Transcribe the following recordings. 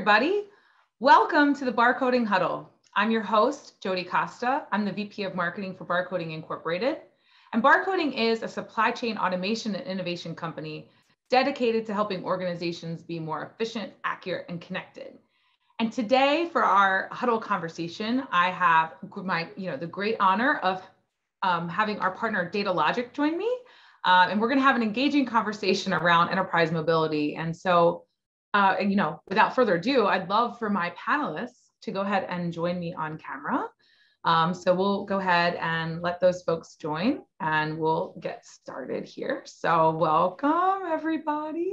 everybody. Welcome to the Barcoding Huddle. I'm your host, Jody Costa. I'm the VP of Marketing for Barcoding Incorporated. And Barcoding is a supply chain automation and innovation company dedicated to helping organizations be more efficient, accurate, and connected. And today for our huddle conversation, I have my, you know, the great honor of um, having our partner Datalogic join me. Uh, and we're going to have an engaging conversation around enterprise mobility. And so uh, you know, without further ado, I'd love for my panelists to go ahead and join me on camera. Um, so we'll go ahead and let those folks join and we'll get started here. So welcome everybody.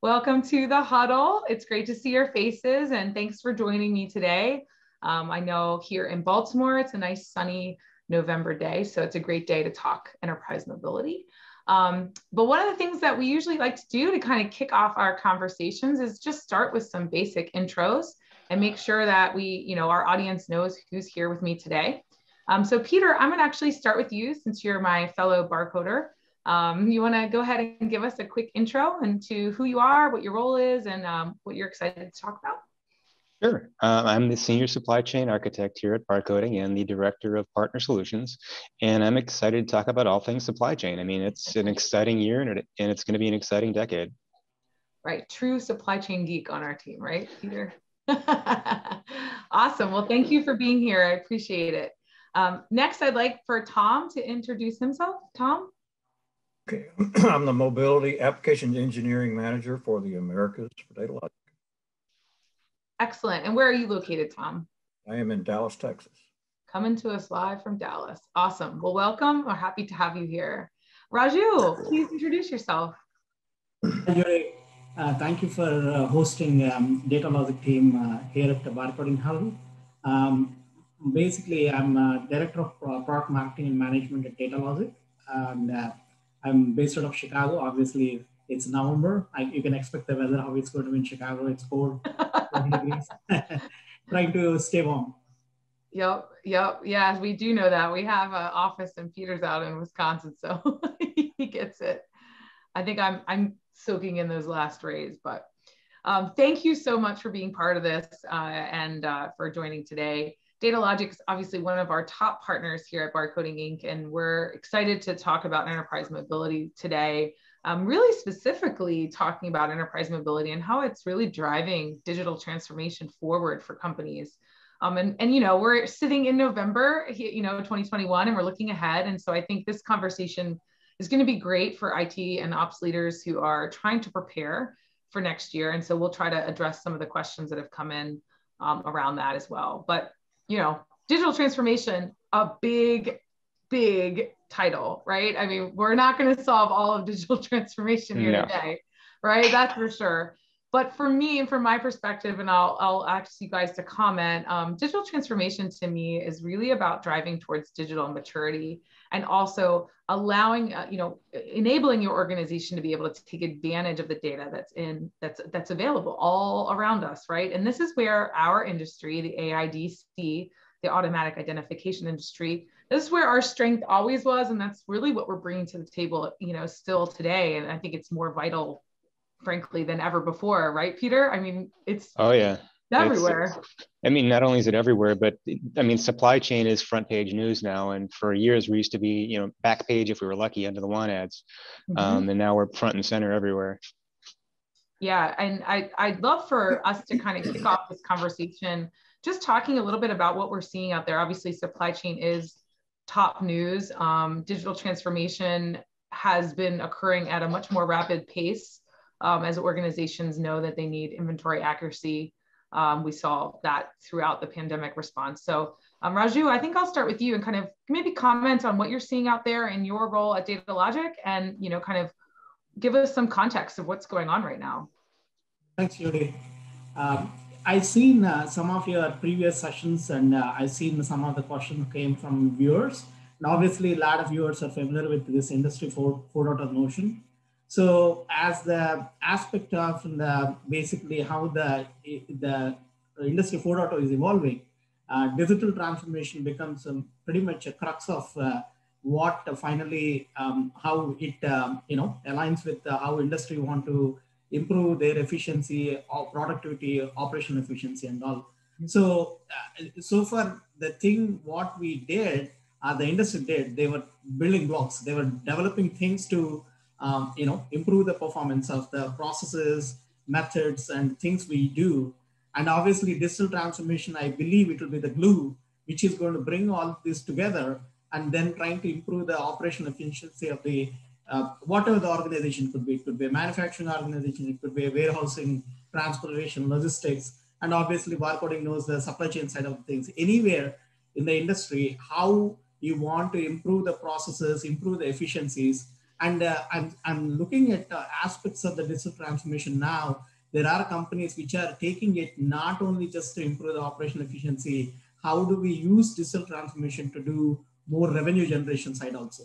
Welcome to the huddle. It's great to see your faces and thanks for joining me today. Um, I know here in Baltimore, it's a nice sunny November day. So it's a great day to talk enterprise mobility. Um, but one of the things that we usually like to do to kind of kick off our conversations is just start with some basic intros and make sure that we, you know, our audience knows who's here with me today. Um, so Peter, I'm gonna actually start with you since you're my fellow barcoder. Um, you wanna go ahead and give us a quick intro into who you are, what your role is, and um, what you're excited to talk about? Sure. Uh, I'm the senior supply chain architect here at Barcoding and the director of partner solutions. And I'm excited to talk about all things supply chain. I mean, it's an exciting year and, it, and it's going to be an exciting decade. Right. True supply chain geek on our team, right, Peter? awesome. Well, thank you for being here. I appreciate it. Um, next, I'd like for Tom to introduce himself. Tom? Okay. I'm the mobility applications engineering manager for the Americas for Datalogic. Excellent. And where are you located, Tom? I am in Dallas, Texas. Coming to us live from Dallas. Awesome. Well, welcome. We're happy to have you here. Raju, please introduce yourself. Uh, thank you for uh, hosting um, Datalogic team uh, here at the Barcoding Hub. Um, basically, I'm a director of product marketing and management at Datalogic. And uh, I'm based out of Chicago. Obviously, it's November. I, you can expect the weather, how it's going to be in Chicago. It's cold, degrees. Trying to stay warm. Yep, yep. Yeah, we do know that. We have an office in Peters out in Wisconsin, so he gets it. I think I'm I'm soaking in those last rays, but um, thank you so much for being part of this uh, and uh, for joining today. Datalogic is obviously one of our top partners here at Barcoding Inc., and we're excited to talk about enterprise mobility today um, really specifically talking about enterprise mobility and how it's really driving digital transformation forward for companies. Um, and, and, you know, we're sitting in November, you know, 2021, and we're looking ahead. And so I think this conversation is going to be great for IT and ops leaders who are trying to prepare for next year. And so we'll try to address some of the questions that have come in um, around that as well. But, you know, digital transformation, a big, big title, right? I mean, we're not going to solve all of digital transformation here no. today, right? That's for sure. But for me and from my perspective, and I'll, I'll ask you guys to comment, um, digital transformation to me is really about driving towards digital maturity and also allowing, uh, you know, enabling your organization to be able to take advantage of the data that's in, that's, that's available all around us, right? And this is where our industry, the AIDC, the automatic identification industry, this is where our strength always was and that's really what we're bringing to the table you know still today. And i think it's more vital frankly than ever before right peter? I mean it's oh yeah. Everywhere. It's, i mean not only is it everywhere but i mean supply chain is front page news now. And for years we used to be you know back page if we were lucky under the want ads. Mm-hmm. um, and now we're front and center everywhere. Yeah. And i i'd love for us to kind of kick off this conversation just talking a little bit about what we're seeing out there. Obviously supply chain is top news. Um, digital transformation has been occurring at a much more rapid pace um, as organizations know that they need inventory accuracy. Um, we saw that throughout the pandemic response. So, um, Raju, I think I'll start with you and kind of maybe comment on what you're seeing out there in your role at Datalogic, and you know, kind of give us some context of what's going on right now. Thanks, Judy. Um, I've seen uh, some of your previous sessions and uh, I've seen some of the questions came from viewers. And obviously a lot of viewers are familiar with this industry 4, 4.0 notion. So as the aspect of the basically how the, the industry 4.0 is evolving, uh, digital transformation becomes um, pretty much a crux of uh, what finally, um, how it, um, you know, aligns with uh, how industry want to improve their efficiency, or productivity, operational efficiency, and all. So, uh, so far, the thing what we did, uh, the industry did, they were building blocks. They were developing things to, um, you know, improve the performance of the processes, methods, and things we do. And obviously, digital transformation, I believe it will be the glue which is going to bring all this together and then trying to improve the operational efficiency of the uh, whatever the organization could be. It could be a manufacturing organization, it could be a warehousing, transportation, logistics, and obviously barcoding knows the supply chain side of things. Anywhere in the industry, how you want to improve the processes, improve the efficiencies. And uh, I'm, I'm looking at uh, aspects of the digital transformation now. There are companies which are taking it not only just to improve the operational efficiency, how do we use digital transformation to do more revenue generation side also.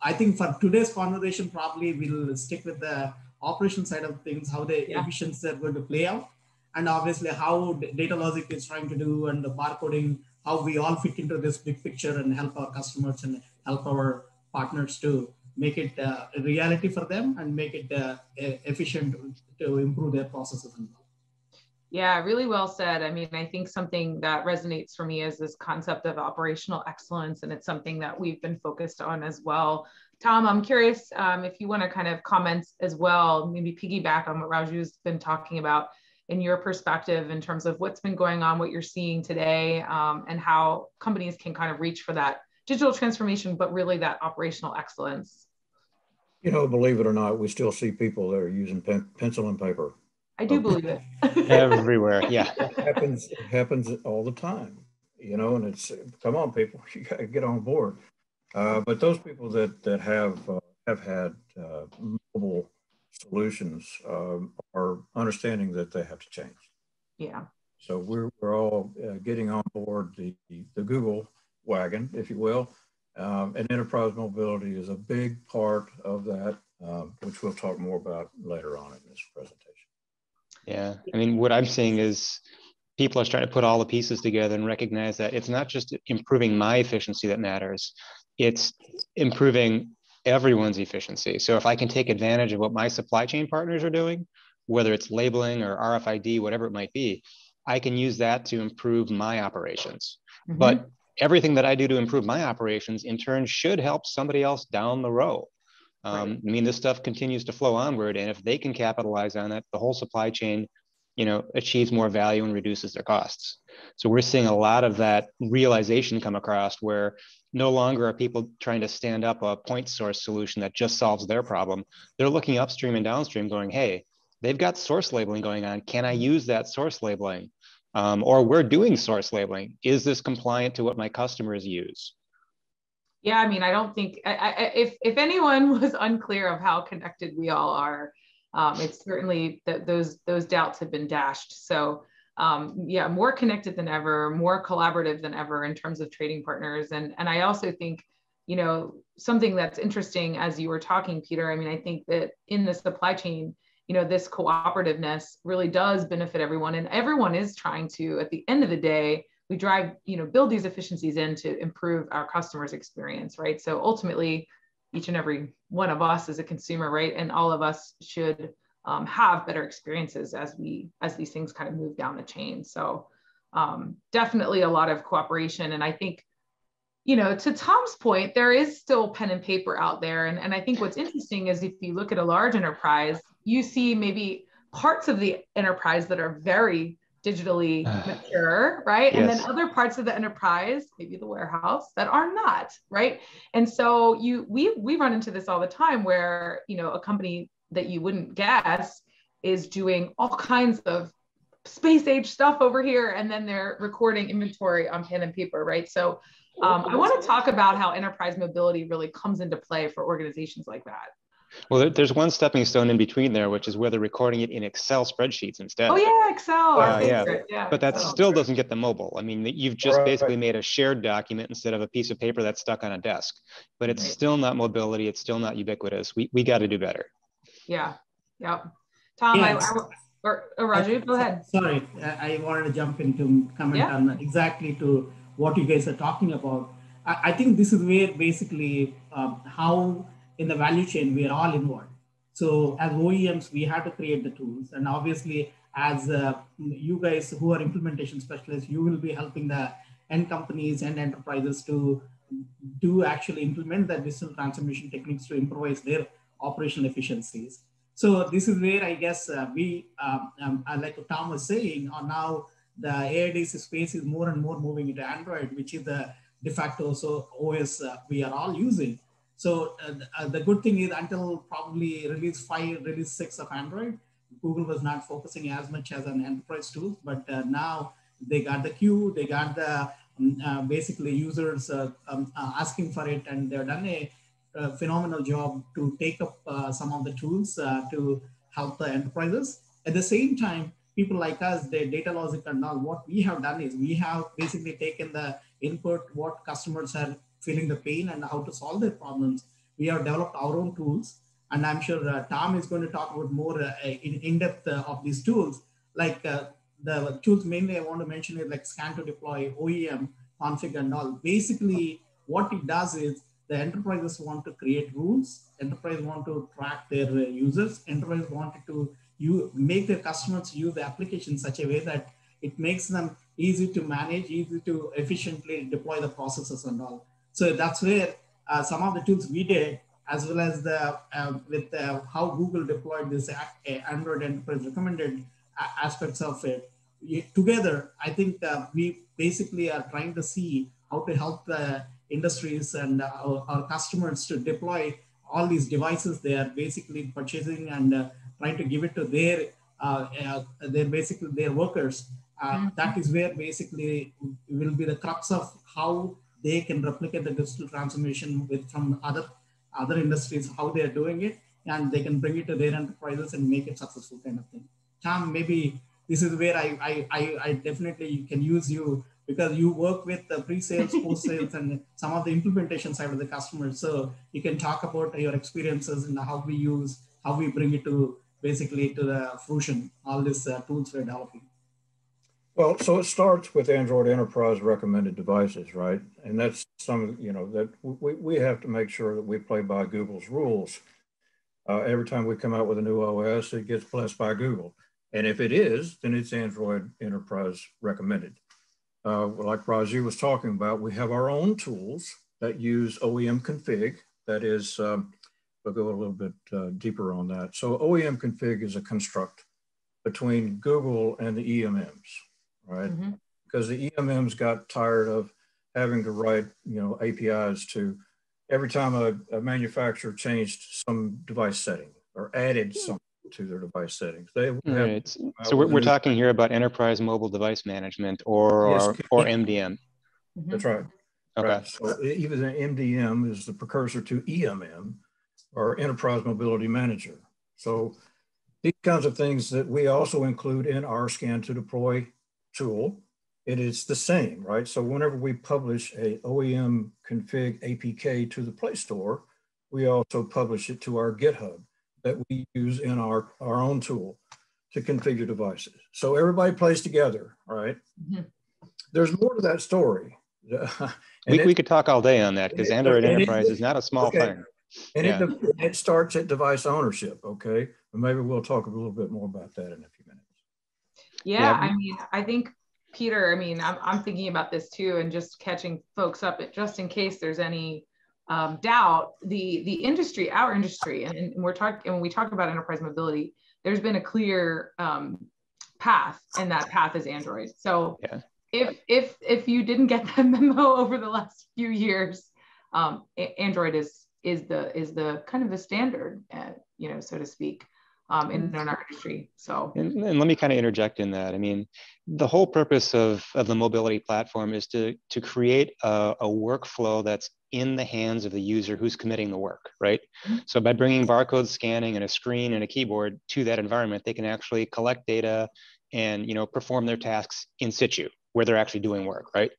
I think for today's conversation, probably we'll stick with the operation side of things, how the yeah. efficiencies are going to play out, and obviously how Datalogic is trying to do and the barcoding, how we all fit into this big picture and help our customers and help our partners to make it uh, a reality for them and make it uh, efficient to improve their processes and yeah, really well said. I mean, I think something that resonates for me is this concept of operational excellence, and it's something that we've been focused on as well. Tom, I'm curious um, if you want to kind of comment as well, maybe piggyback on what Raju's been talking about in your perspective in terms of what's been going on, what you're seeing today, um, and how companies can kind of reach for that digital transformation, but really that operational excellence. You know, believe it or not, we still see people that are using pen, pencil and paper I do believe it. Everywhere, yeah. It happens. It happens all the time, you know. And it's come on, people, you got to get on board. Uh, but those people that that have uh, have had uh, mobile solutions um, are understanding that they have to change. Yeah. So we're we're all uh, getting on board the the Google wagon, if you will. Um, and enterprise mobility is a big part of that, um, which we'll talk more about later on in this presentation. Yeah. I mean, what I'm seeing is people are starting to put all the pieces together and recognize that it's not just improving my efficiency that matters, it's improving everyone's efficiency. So if I can take advantage of what my supply chain partners are doing, whether it's labeling or RFID, whatever it might be, I can use that to improve my operations. Mm-hmm. But everything that I do to improve my operations in turn should help somebody else down the road. Um, right. I mean, this stuff continues to flow onward, and if they can capitalize on it, the whole supply chain, you know, achieves more value and reduces their costs. So we're seeing a lot of that realization come across where no longer are people trying to stand up a point source solution that just solves their problem. They're looking upstream and downstream, going, "Hey, they've got source labeling going on. Can I use that source labeling?" Um, or we're doing source labeling. Is this compliant to what my customers use? Yeah, I mean, I don't think I, I, if if anyone was unclear of how connected we all are, um, it's certainly that those those doubts have been dashed. So um, yeah, more connected than ever, more collaborative than ever in terms of trading partners. And and I also think, you know, something that's interesting as you were talking, Peter. I mean, I think that in the supply chain, you know, this cooperativeness really does benefit everyone, and everyone is trying to, at the end of the day, we drive, you know, build these efficiencies in to improve our customers' experience, right? So ultimately, each and every one of us is a consumer, right? And all of us should um, have better experiences as we as these things kind of move down the chain. So um, definitely a lot of cooperation, and I think you know, to Tom's point, there is still pen and paper out there. And, and I think what's interesting is if you look at a large enterprise, you see maybe parts of the enterprise that are very digitally mature, right? Yes. And then other parts of the enterprise, maybe the warehouse, that are not, right? And so you we we run into this all the time where, you know, a company that you wouldn't guess is doing all kinds of space age stuff over here and then they're recording inventory on pen and paper, right? So um, I want to talk about how enterprise mobility really comes into play for organizations like that. Well, there's one stepping stone in between there, which is whether recording it in Excel spreadsheets instead. Oh yeah, Excel. Uh, yeah. yeah. but that Excel. still doesn't get the mobile. I mean, you've just right. basically made a shared document instead of a piece of paper that's stuck on a desk. But it's right. still not mobility. It's still not ubiquitous. We we got to do better. Yeah. Yep. Tom, I, I, or, or Raju, go ahead. Sorry, I wanted to jump in to comment yeah. on exactly to what you guys are talking about. I, I think this is where basically um, how in the value chain we are all involved So as OEMs, we have to create the tools. And obviously, as uh, you guys who are implementation specialists, you will be helping the end companies and enterprises to do actually implement the digital transformation techniques to improvise their operational efficiencies. So this is where I guess uh, we, um, um, like Tom was saying, are now the AIDC space is more and more moving into Android, which is the de facto so OS uh, we are all using. So uh, uh, the good thing is until probably release five, release six of Android, Google was not focusing as much as an enterprise tool, but uh, now they got the cue, they got the um, uh, basically users uh, um, asking for it, and they've done a, a phenomenal job to take up some of the tools to help the enterprises. At the same time, people like us, the Datalogic and all, what we have done is we have basically taken the input, what customers are feeling the pain and how to solve their problems. We have developed our own tools. And I'm sure uh, Tom is going to talk about more uh, in, in depth uh, of these tools. Like uh, the tools mainly I want to mention is like scan to deploy, OEM, config and all. Basically, what it does is the enterprises want to create rules. Enterprise want to track their uh, users. Enterprise wanted to you make their customers use the application such a way that it makes them easy to manage, easy to efficiently deploy the processes and all. So that's where uh, some of the tools we did, as well as the uh, with uh, how Google deployed this uh, Android Enterprise recommended uh, aspects of it together. I think uh, we basically are trying to see how to help the industries and our, our customers to deploy all these devices they are basically purchasing and trying to give it to their uh, uh, their basically their workers. Uh, mm-hmm. That is where basically will be the crux of how they can replicate the digital transformation with from other other industries, how they are doing it, and they can bring it to their enterprises and make it successful kind of thing. Tom, maybe this is where I I, I, I definitely can use you because you work with the pre-sales, post-sales, and some of the implementation side of the customers. So you can talk about your experiences and how we use, how we bring it to basically to the fruition, all these uh, tools we're developing? Well, so it starts with Android Enterprise recommended devices, right? And that's some, you know, that we, we have to make sure that we play by Google's rules. Uh, every time we come out with a new OS, it gets blessed by Google. And if it is, then it's Android Enterprise recommended. Uh, like Raju was talking about, we have our own tools that use OEM config, that is um, I'll go a little bit uh, deeper on that. So OEM config is a construct between Google and the EMMs, right? Mm-hmm. Because the EMMs got tired of having to write, you know, APIs to every time a, a manufacturer changed some device setting or added hmm. something to their device settings. They right. so we're, we're talking here about enterprise mobile device management or yes, or, or MDM. That's right. Okay. Right. So even the MDM is the precursor to EMM, or Enterprise Mobility Manager. So these kinds of things that we also include in our scan to deploy tool. It is the same, right? So whenever we publish a OEM config APK to the Play Store, we also publish it to our GitHub that we use in our, our own tool to configure devices. So everybody plays together, right? Mm-hmm. There's more to that story. we, it, we could talk all day on that because Android Enterprise it, is not a small okay. thing. And yeah. it, it starts at device ownership. Okay. And maybe we'll talk a little bit more about that in a few minutes. Yeah. yeah. I mean, I think Peter, I mean, I'm, I'm thinking about this too, and just catching folks up just in case there's any um, doubt, the, the industry, our industry, and, and we're talking, when we talk about enterprise mobility, there's been a clear um, path and that path is Android. So yeah. if, if, if you didn't get that memo over the last few years, um, Android is is the is the kind of the standard, uh, you know, so to speak. Um, in, in our industry. So, and, and, let me kind of interject in that. I mean, the whole purpose of, of the mobility platform is to, to create a, a workflow that's in the hands of the user who's committing the work, right? Mm-hmm. So by bringing barcode scanning and a screen and a keyboard to that environment, they can actually collect data and you know perform their tasks in situ where they're actually doing work, right?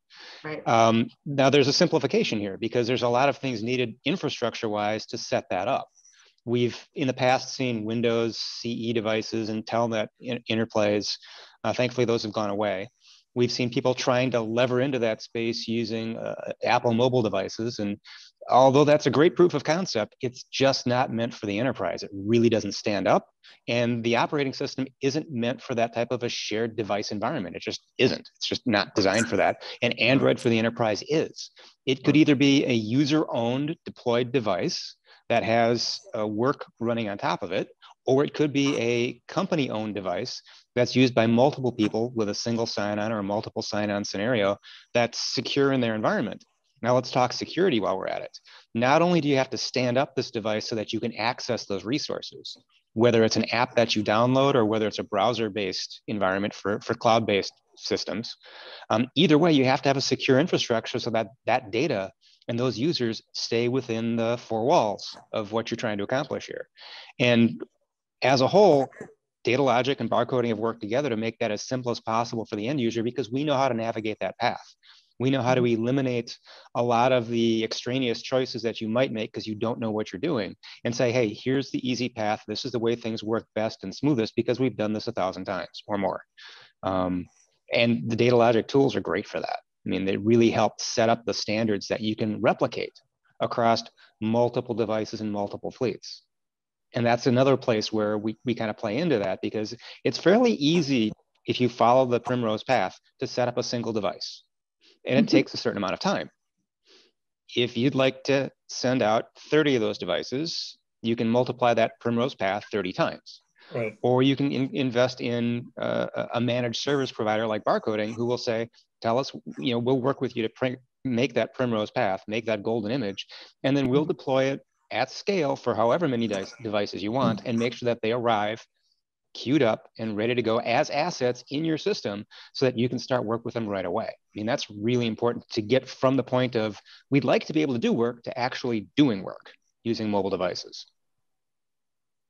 Right. Um, now there's a simplification here because there's a lot of things needed infrastructure-wise to set that up. We've in the past seen Windows CE devices and Telnet interplays. Uh, thankfully, those have gone away. We've seen people trying to lever into that space using uh, Apple mobile devices, and although that's a great proof of concept, it's just not meant for the enterprise. It really doesn't stand up. And the operating system isn't meant for that type of a shared device environment. It just isn't. It's just not designed for that. And Android for the enterprise is. It could either be a user owned deployed device that has work running on top of it, or it could be a company owned device that's used by multiple people with a single sign on or a multiple sign on scenario that's secure in their environment. Now let's talk security while we're at it. Not only do you have to stand up this device so that you can access those resources, whether it's an app that you download or whether it's a browser-based environment for, for cloud-based systems, um, either way, you have to have a secure infrastructure so that that data and those users stay within the four walls of what you're trying to accomplish here. And as a whole, Datalogic and barcoding have worked together to make that as simple as possible for the end user because we know how to navigate that path. We know how to mm-hmm. eliminate a lot of the extraneous choices that you might make because you don't know what you're doing and say, hey, here's the easy path. This is the way things work best and smoothest because we've done this a thousand times or more. Um, and the Datalogic tools are great for that. I mean, they really help set up the standards that you can replicate across multiple devices and multiple fleets. And that's another place where we, we kind of play into that because it's fairly easy if you follow the primrose path to set up a single device and it mm-hmm. takes a certain amount of time. If you'd like to send out 30 of those devices, you can multiply that primrose path 30 times. Right. Or you can in, invest in uh, a managed service provider like barcoding who will say, tell us, you know, we'll work with you to print, make that primrose path, make that golden image, and then we'll mm-hmm. deploy it at scale for however many devices you want and make sure that they arrive queued up and ready to go as assets in your system so that you can start work with them right away. I mean, that's really important to get from the point of we'd like to be able to do work to actually doing work using mobile devices.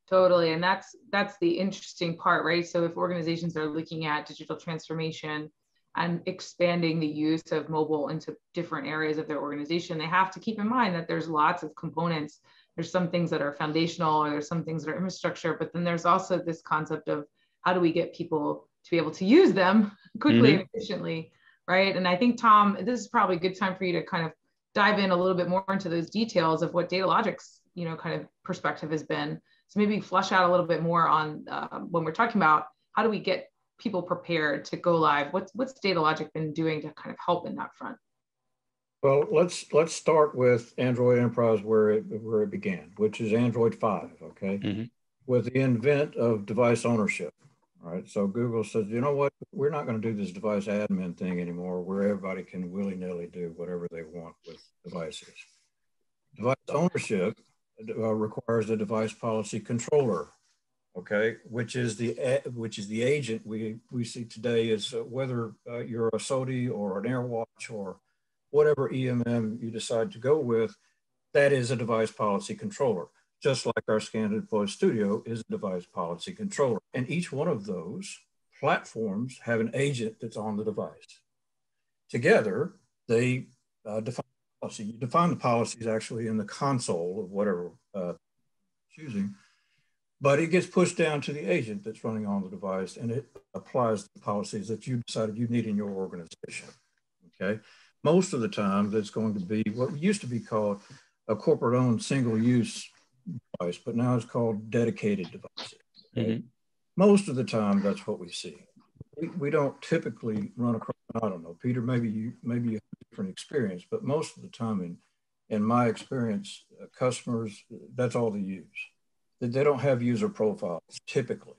Totally. And that's that's the interesting part, right? So if organizations are looking at digital transformation and expanding the use of mobile into different areas of their organization, they have to keep in mind that there's lots of components. There's some things that are foundational or there's some things that are infrastructure but then there's also this concept of how do we get people to be able to use them quickly mm-hmm. and efficiently right? And i think tom this is probably a good time for you to kind of dive in a little bit more into those details of what Datalogic's you know kind of perspective has been. So maybe flush out a little bit more on uh, when we're talking about how do we get people prepared to go live what's what's Datalogic been doing to kind of help in that front well, let's let's start with Android Enterprise where it where it began, which is Android five. Okay, mm-hmm. with the invent of device ownership. right? so Google says, you know what, we're not going to do this device admin thing anymore, where everybody can willy nilly do whatever they want with devices. Device ownership uh, requires a device policy controller. Okay, which is the which is the agent we we see today is uh, whether uh, you're a SOTI or an AirWatch or whatever EMM you decide to go with, that is a device policy controller. Just like our Scan Deploy Studio is a device policy controller. And each one of those platforms have an agent that's on the device. Together, they uh, define policy. You define the policies actually in the console of whatever uh, choosing, but it gets pushed down to the agent that's running on the device and it applies the policies that you decided you need in your organization. Okay most of the time that's going to be what used to be called a corporate owned single use device, but now it's called dedicated devices. Mm-hmm. Most of the time, that's what we see. We, we don't typically run across, I don't know, Peter, maybe you, maybe you have a different experience, but most of the time in, in my experience, uh, customers, that's all they use. They, don't have user profiles typically.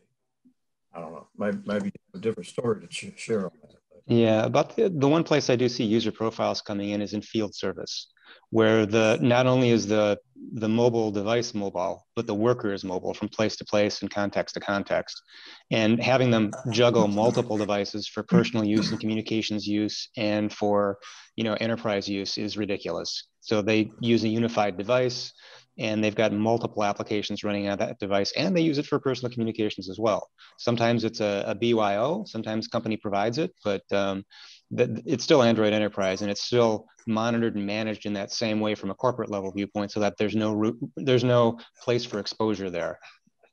I don't know, maybe, maybe a different story to share on that. Yeah, about the, the one place I do see user profiles coming in is in field service, where the not only is the the mobile device mobile, but the worker is mobile from place to place and context to context, and having them juggle multiple devices for personal use and communications use and for you know enterprise use is ridiculous. So they use a unified device and they've got multiple applications running on that device and they use it for personal communications as well. Sometimes it's a, a byo sometimes company provides it but um, it's still android enterprise and it's still monitored and managed in that same way from a corporate level viewpoint so that there's no root, there's no place for exposure there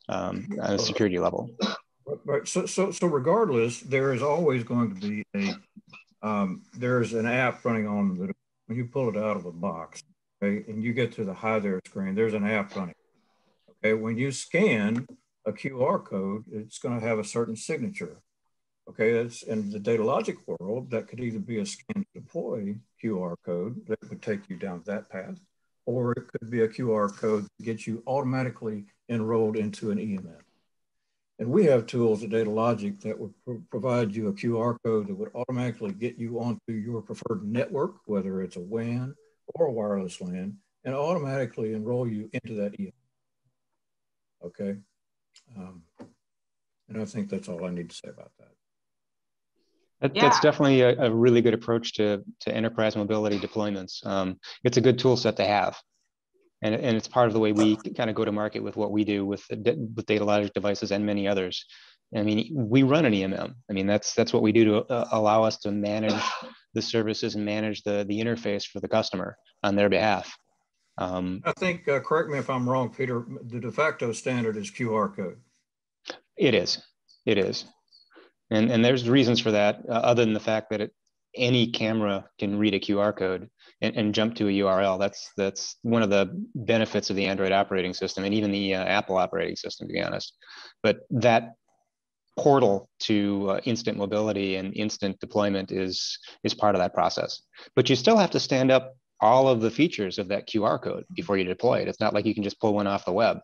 um, on a security level. Right so, so so regardless there is always going to be a um, there's an app running on the when you pull it out of a box okay, and you get to the hi there screen, there's an app running. Okay, when you scan a QR code, it's going to have a certain signature. Okay, that's in the Datalogic world, that could either be a scan to deploy QR code that would take you down that path, or it could be a QR code that gets you automatically enrolled into an EMM. And we have tools at Datalogic that would pro provide you a QR code that would automatically get you onto your preferred network, whether it's a WAN or a wireless LAN, and automatically enroll you into that EMM. Okay. Um, and I think that's all I need to say about that. That, yeah. That's definitely a, a, really good approach to, to enterprise mobility deployments. Um, it's a good tool set to have. And, and it's part of the way we kind of go to market with what we do with, with Datalogic devices and many others. I mean, we run an EMM. I mean, that's that's what we do to uh, allow us to manage the services and manage the the interface for the customer on their behalf. Um, I think, uh, correct me if I'm wrong, Peter. The de facto standard is QR code. It is. It is and and there's reasons for that uh, other than the fact that it, any camera can read a QR code and, and, jump to a URL. That's that's one of the benefits of the Android operating system and even the uh, Apple operating system, to be honest. But that portal to uh, instant mobility and instant deployment is is part of that process. But you still have to stand up all of the features of that QR code before you deploy it. It's not like you can just pull one off the web.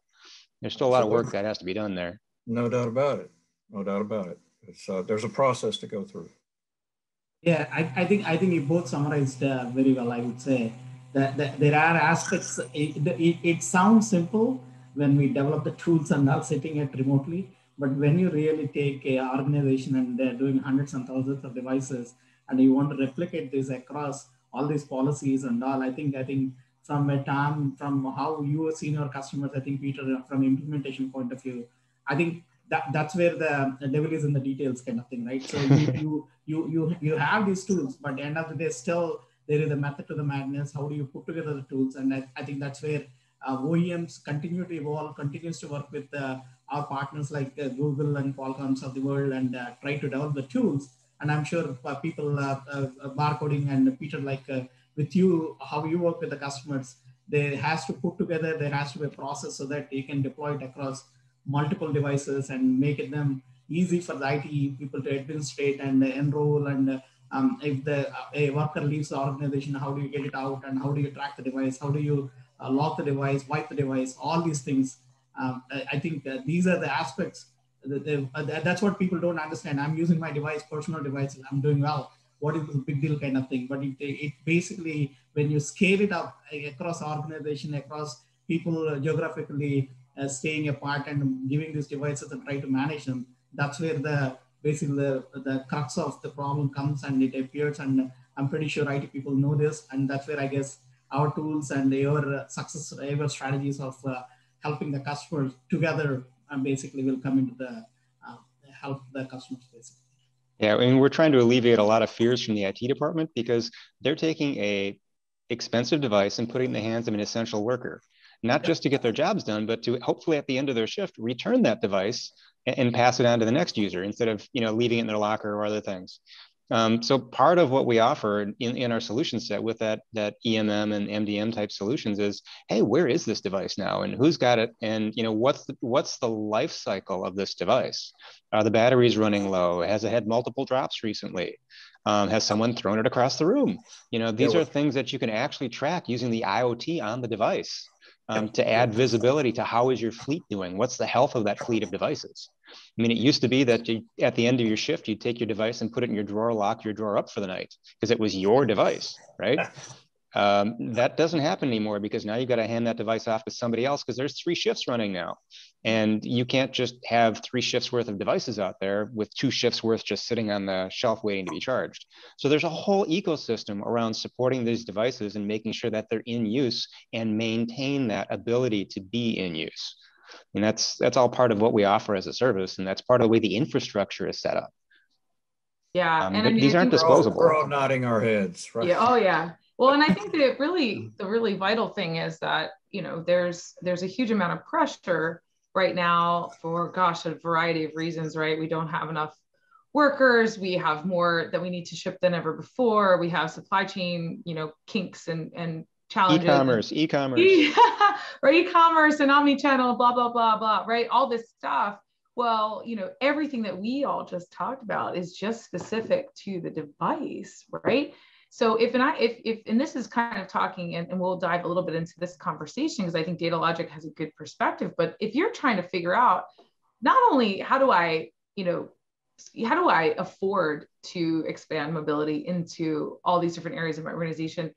There's still a lot of work that has to be done there. No doubt about it. No doubt about it. It's, uh, there's a process to go through. Yeah, I, I think I think you both summarized uh, very well. I would say that, that there are aspects. It, it, it, sounds simple when we develop the tools and all sitting it remotely, but when you really take a organization and they're doing hundreds and thousands of devices, and you want to replicate this across all these policies and all, I think I think from a time from how you have seen your customers, I think Peter, from implementation point of view, I think that, that's where the, the devil is in the details kind of thing, right? So you, you, you, you, have these tools, but end of the day, still there is a method to the madness. How do you put together the tools? And I, I think that's where uh, OEMs continue to evolve, continues to work with uh, our partners like uh, Google and Qualcomm's of the world and uh, try to develop the tools. And I'm sure uh, people, uh, barcoding and Peter, like with you, how you work with the customers, there has to put together, there has to be a process so that you can deploy it across multiple devices and make it them easy for the IT people to administrate and enroll and um, if the a worker leaves the organization, how do you get it out and how do you track the device? How do you uh, lock the device, wipe the device? All these things. Um, I, think uh, these are the aspects. That uh, that's what people don't understand. I'm using my device, personal device, I'm doing well. What is the big deal kind of thing? But it, it basically, when you scale it up across organization, across people uh, geographically, uh, staying apart and giving these devices and try to manage them. That's where the basically the, the crux of the problem comes and it appears. And I'm pretty sure IT people know this. And that's where I guess our tools and your success, your strategies of uh, helping the customers together uh, basically will come into the uh, help the customers basically. Yeah, and we're trying to alleviate a lot of fears from the IT department because they're taking a expensive device and putting in the hands of an essential worker not just to get their jobs done, but to hopefully at the end of their shift return that device and, and pass it on to the next user instead of you know leaving it in their locker or other things. Um, so part of what we offer in, in our solution set with that that EMM and MDM type solutions is, hey, where is this device now, and who's got it, and you know what's the, what's the life cycle of this device? Are the batteries running low? Has it had multiple drops recently? Um, has someone thrown it across the room? You know, these are things that you can actually track using the IoT on the device um, to add visibility to how is your fleet doing? What's the health of that fleet of devices? I mean, it used to be that you, at the end of your shift, you'd take your device and put it in your drawer, lock your drawer up for the night because it was your device, right? Um, that doesn't happen anymore because now you've got to hand that device off to somebody else because there's three shifts running now. And you can't just have three shifts worth of devices out there with two shifts worth just sitting on the shelf waiting to be charged. So there's a whole ecosystem around supporting these devices and making sure that they're in use and maintain that ability to be in use. And that's that's all part of what we offer as a service, and that's part of the way the infrastructure is set up. Yeah, um, and I mean, these aren't disposable. We're all, we're all nodding our heads, right? Yeah. Oh, yeah. Well, and I think that really the really vital thing is that you know there's there's a huge amount of pressure right now for gosh a variety of reasons, right? We don't have enough workers, we have more that we need to ship than ever before, we have supply chain you know kinks and and challenges. E-commerce, e-commerce. right, e-commerce and omni-channel, blah, blah, blah, blah, right? All this stuff. Well, you know, everything that we all just talked about is just specific to the device, right? So if and I if if and this is kind of talking and, and we'll dive a little bit into this conversation because I think Datalogic has a good perspective, but if you're trying to figure out not only how do I, you know, how do I afford to expand mobility into all these different areas of my organization?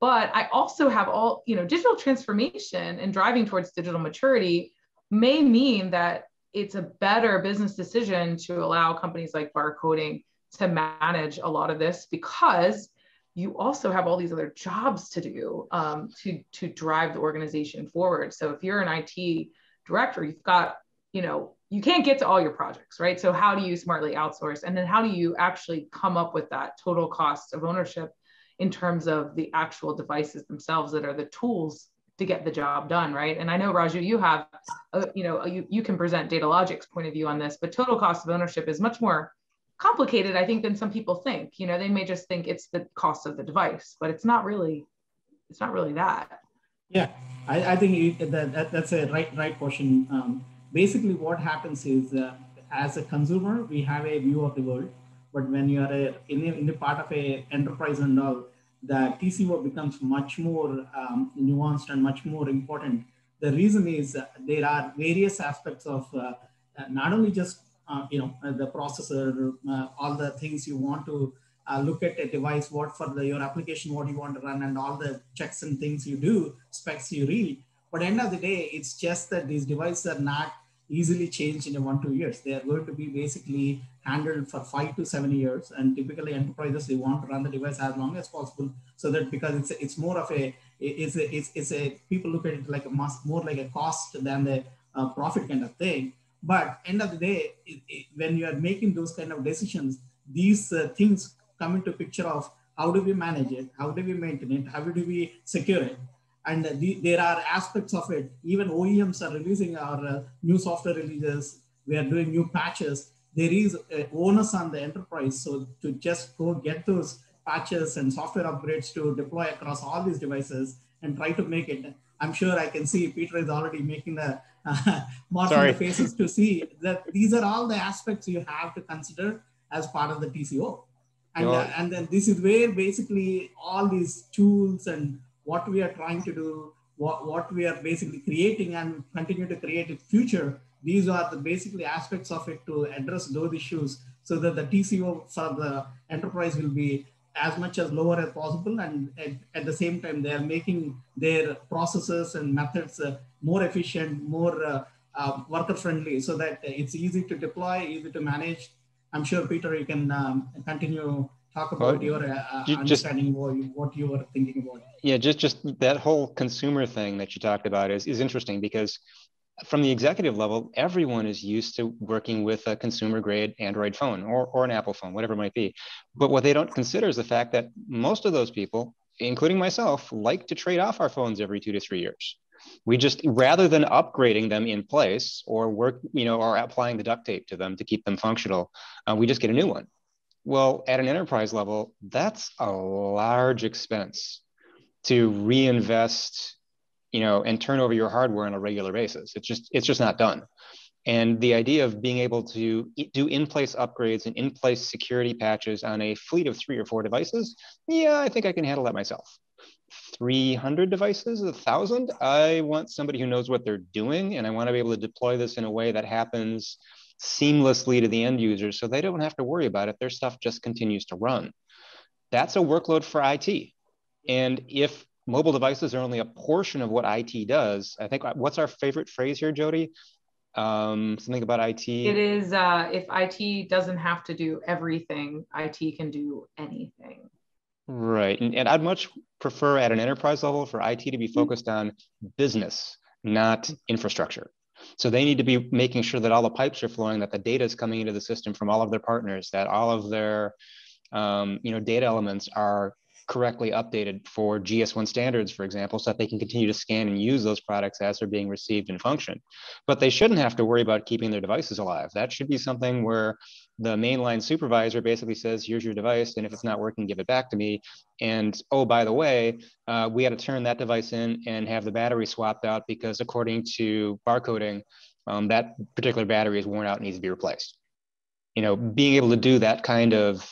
But I also have all, you know, digital transformation and driving towards digital maturity may mean that it's a better business decision to allow companies like barcoding to manage a lot of this because you also have all these other jobs to do um, to to drive the organization forward. So if you're an IT director, you've got you know you can't get to all your projects, right? So how do you smartly outsource, and then how do you actually come up with that total cost of ownership in terms of the actual devices themselves that are the tools to get the job done, right? And I know Raju, you have, a, you know, you, you can present Datalogic's point of view on this, but total cost of ownership is much more complicated, I think, than some people think. You know, they may just think it's the cost of the device, but it's not really, it's not really that. Yeah, I, I think that, that, that's a right right question. Um, basically, what happens is, uh, as a consumer, we have a view of the world, but when you are a, in, a, in the part of a enterprise and all, the TCO becomes much more um, nuanced and much more important. The reason is uh, there are various aspects of uh, uh not only just you know uh, the processor, uh, all the things you want to look at a device, what for the, your application, what you want to run, and all the checks and things you do, specs you read. But end of the day, it's just that these devices are not easily changed in a one two years. They are going to be basically handled for five to seven years. And typically enterprises, they want to run the device as long as possible so that because it's, it's more of a, it's a, it's, it's a, people look at it like a must, more like a cost than the uh, profit kind of thing. But end of the day, it, it, when you are making those kind of decisions, these uh, things come into picture of how do we manage it? How do we maintain it? How do we secure it? And uh, the, there are aspects of it. Even OEMs are releasing our uh, new software releases. We are doing new patches there is a onus on the enterprise. So to just go get those patches and software upgrades to deploy across all these devices and try to make it. I'm sure I can see Peter is already making the uh, the faces to see that these are all the aspects you have to consider as part of the TCO. And, uh, and then this is where basically all these tools and what we are trying to do, what, what we are basically creating and continue to create in future these are the basically aspects of it to address those issues so that the TCO for the enterprise will be as much as lower as possible. And at, at the same time, they are making their processes and methods uh, more efficient, more uh, uh, worker friendly so that it's easy to deploy, easy to manage. I'm sure, Peter, you can um, continue talk about well, your uh, you understanding just, what, you, what you were thinking about. Yeah, just just that whole consumer thing that you talked about is, is interesting because from the executive level, everyone is used to working with a consumer grade Android phone or, or an Apple phone, whatever it might be. But what they don't consider is the fact that most of those people, including myself, like to trade off our phones every two to three years. We just rather than upgrading them in place or work, you know, or applying the duct tape to them to keep them functional, uh, we just get a new one. Well, at an enterprise level, that's a large expense to reinvest you know, and turn over your hardware on a regular basis. It's just it's just not done. And the idea of being able to do in-place upgrades and in-place security patches on a fleet of three or four devices, yeah, I think I can handle that myself. 300 devices, a 1,000, I want somebody who knows what they're doing, and I want to be able to deploy this in a way that happens seamlessly to the end user so they don't have to worry about it. Their stuff just continues to run. That's a workload for IT. And if mobile devices are only a portion of what IT does. I think what's our favorite phrase here, Jody? Um, something about IT. It is uh, if IT doesn't have to do everything, IT can do anything. Right. And, and I'd much prefer at an enterprise level for IT to be mm-hmm. focused on business, not infrastructure. So they need to be making sure that all the pipes are flowing, that the data is coming into the system from all of their partners, that all of their um, you know, data elements are correctly updated for GS1 standards, for example, so that they can continue to scan and use those products as they're being received and function. But they shouldn't have to worry about keeping their devices alive. That should be something where the mainline supervisor basically says, here's your device, and if it's not working, give it back to me. And oh, by the way, uh, we had to turn that device in and have the battery swapped out because according to barcoding, um, that particular battery is worn out and needs to be replaced. You know, being able to do that kind of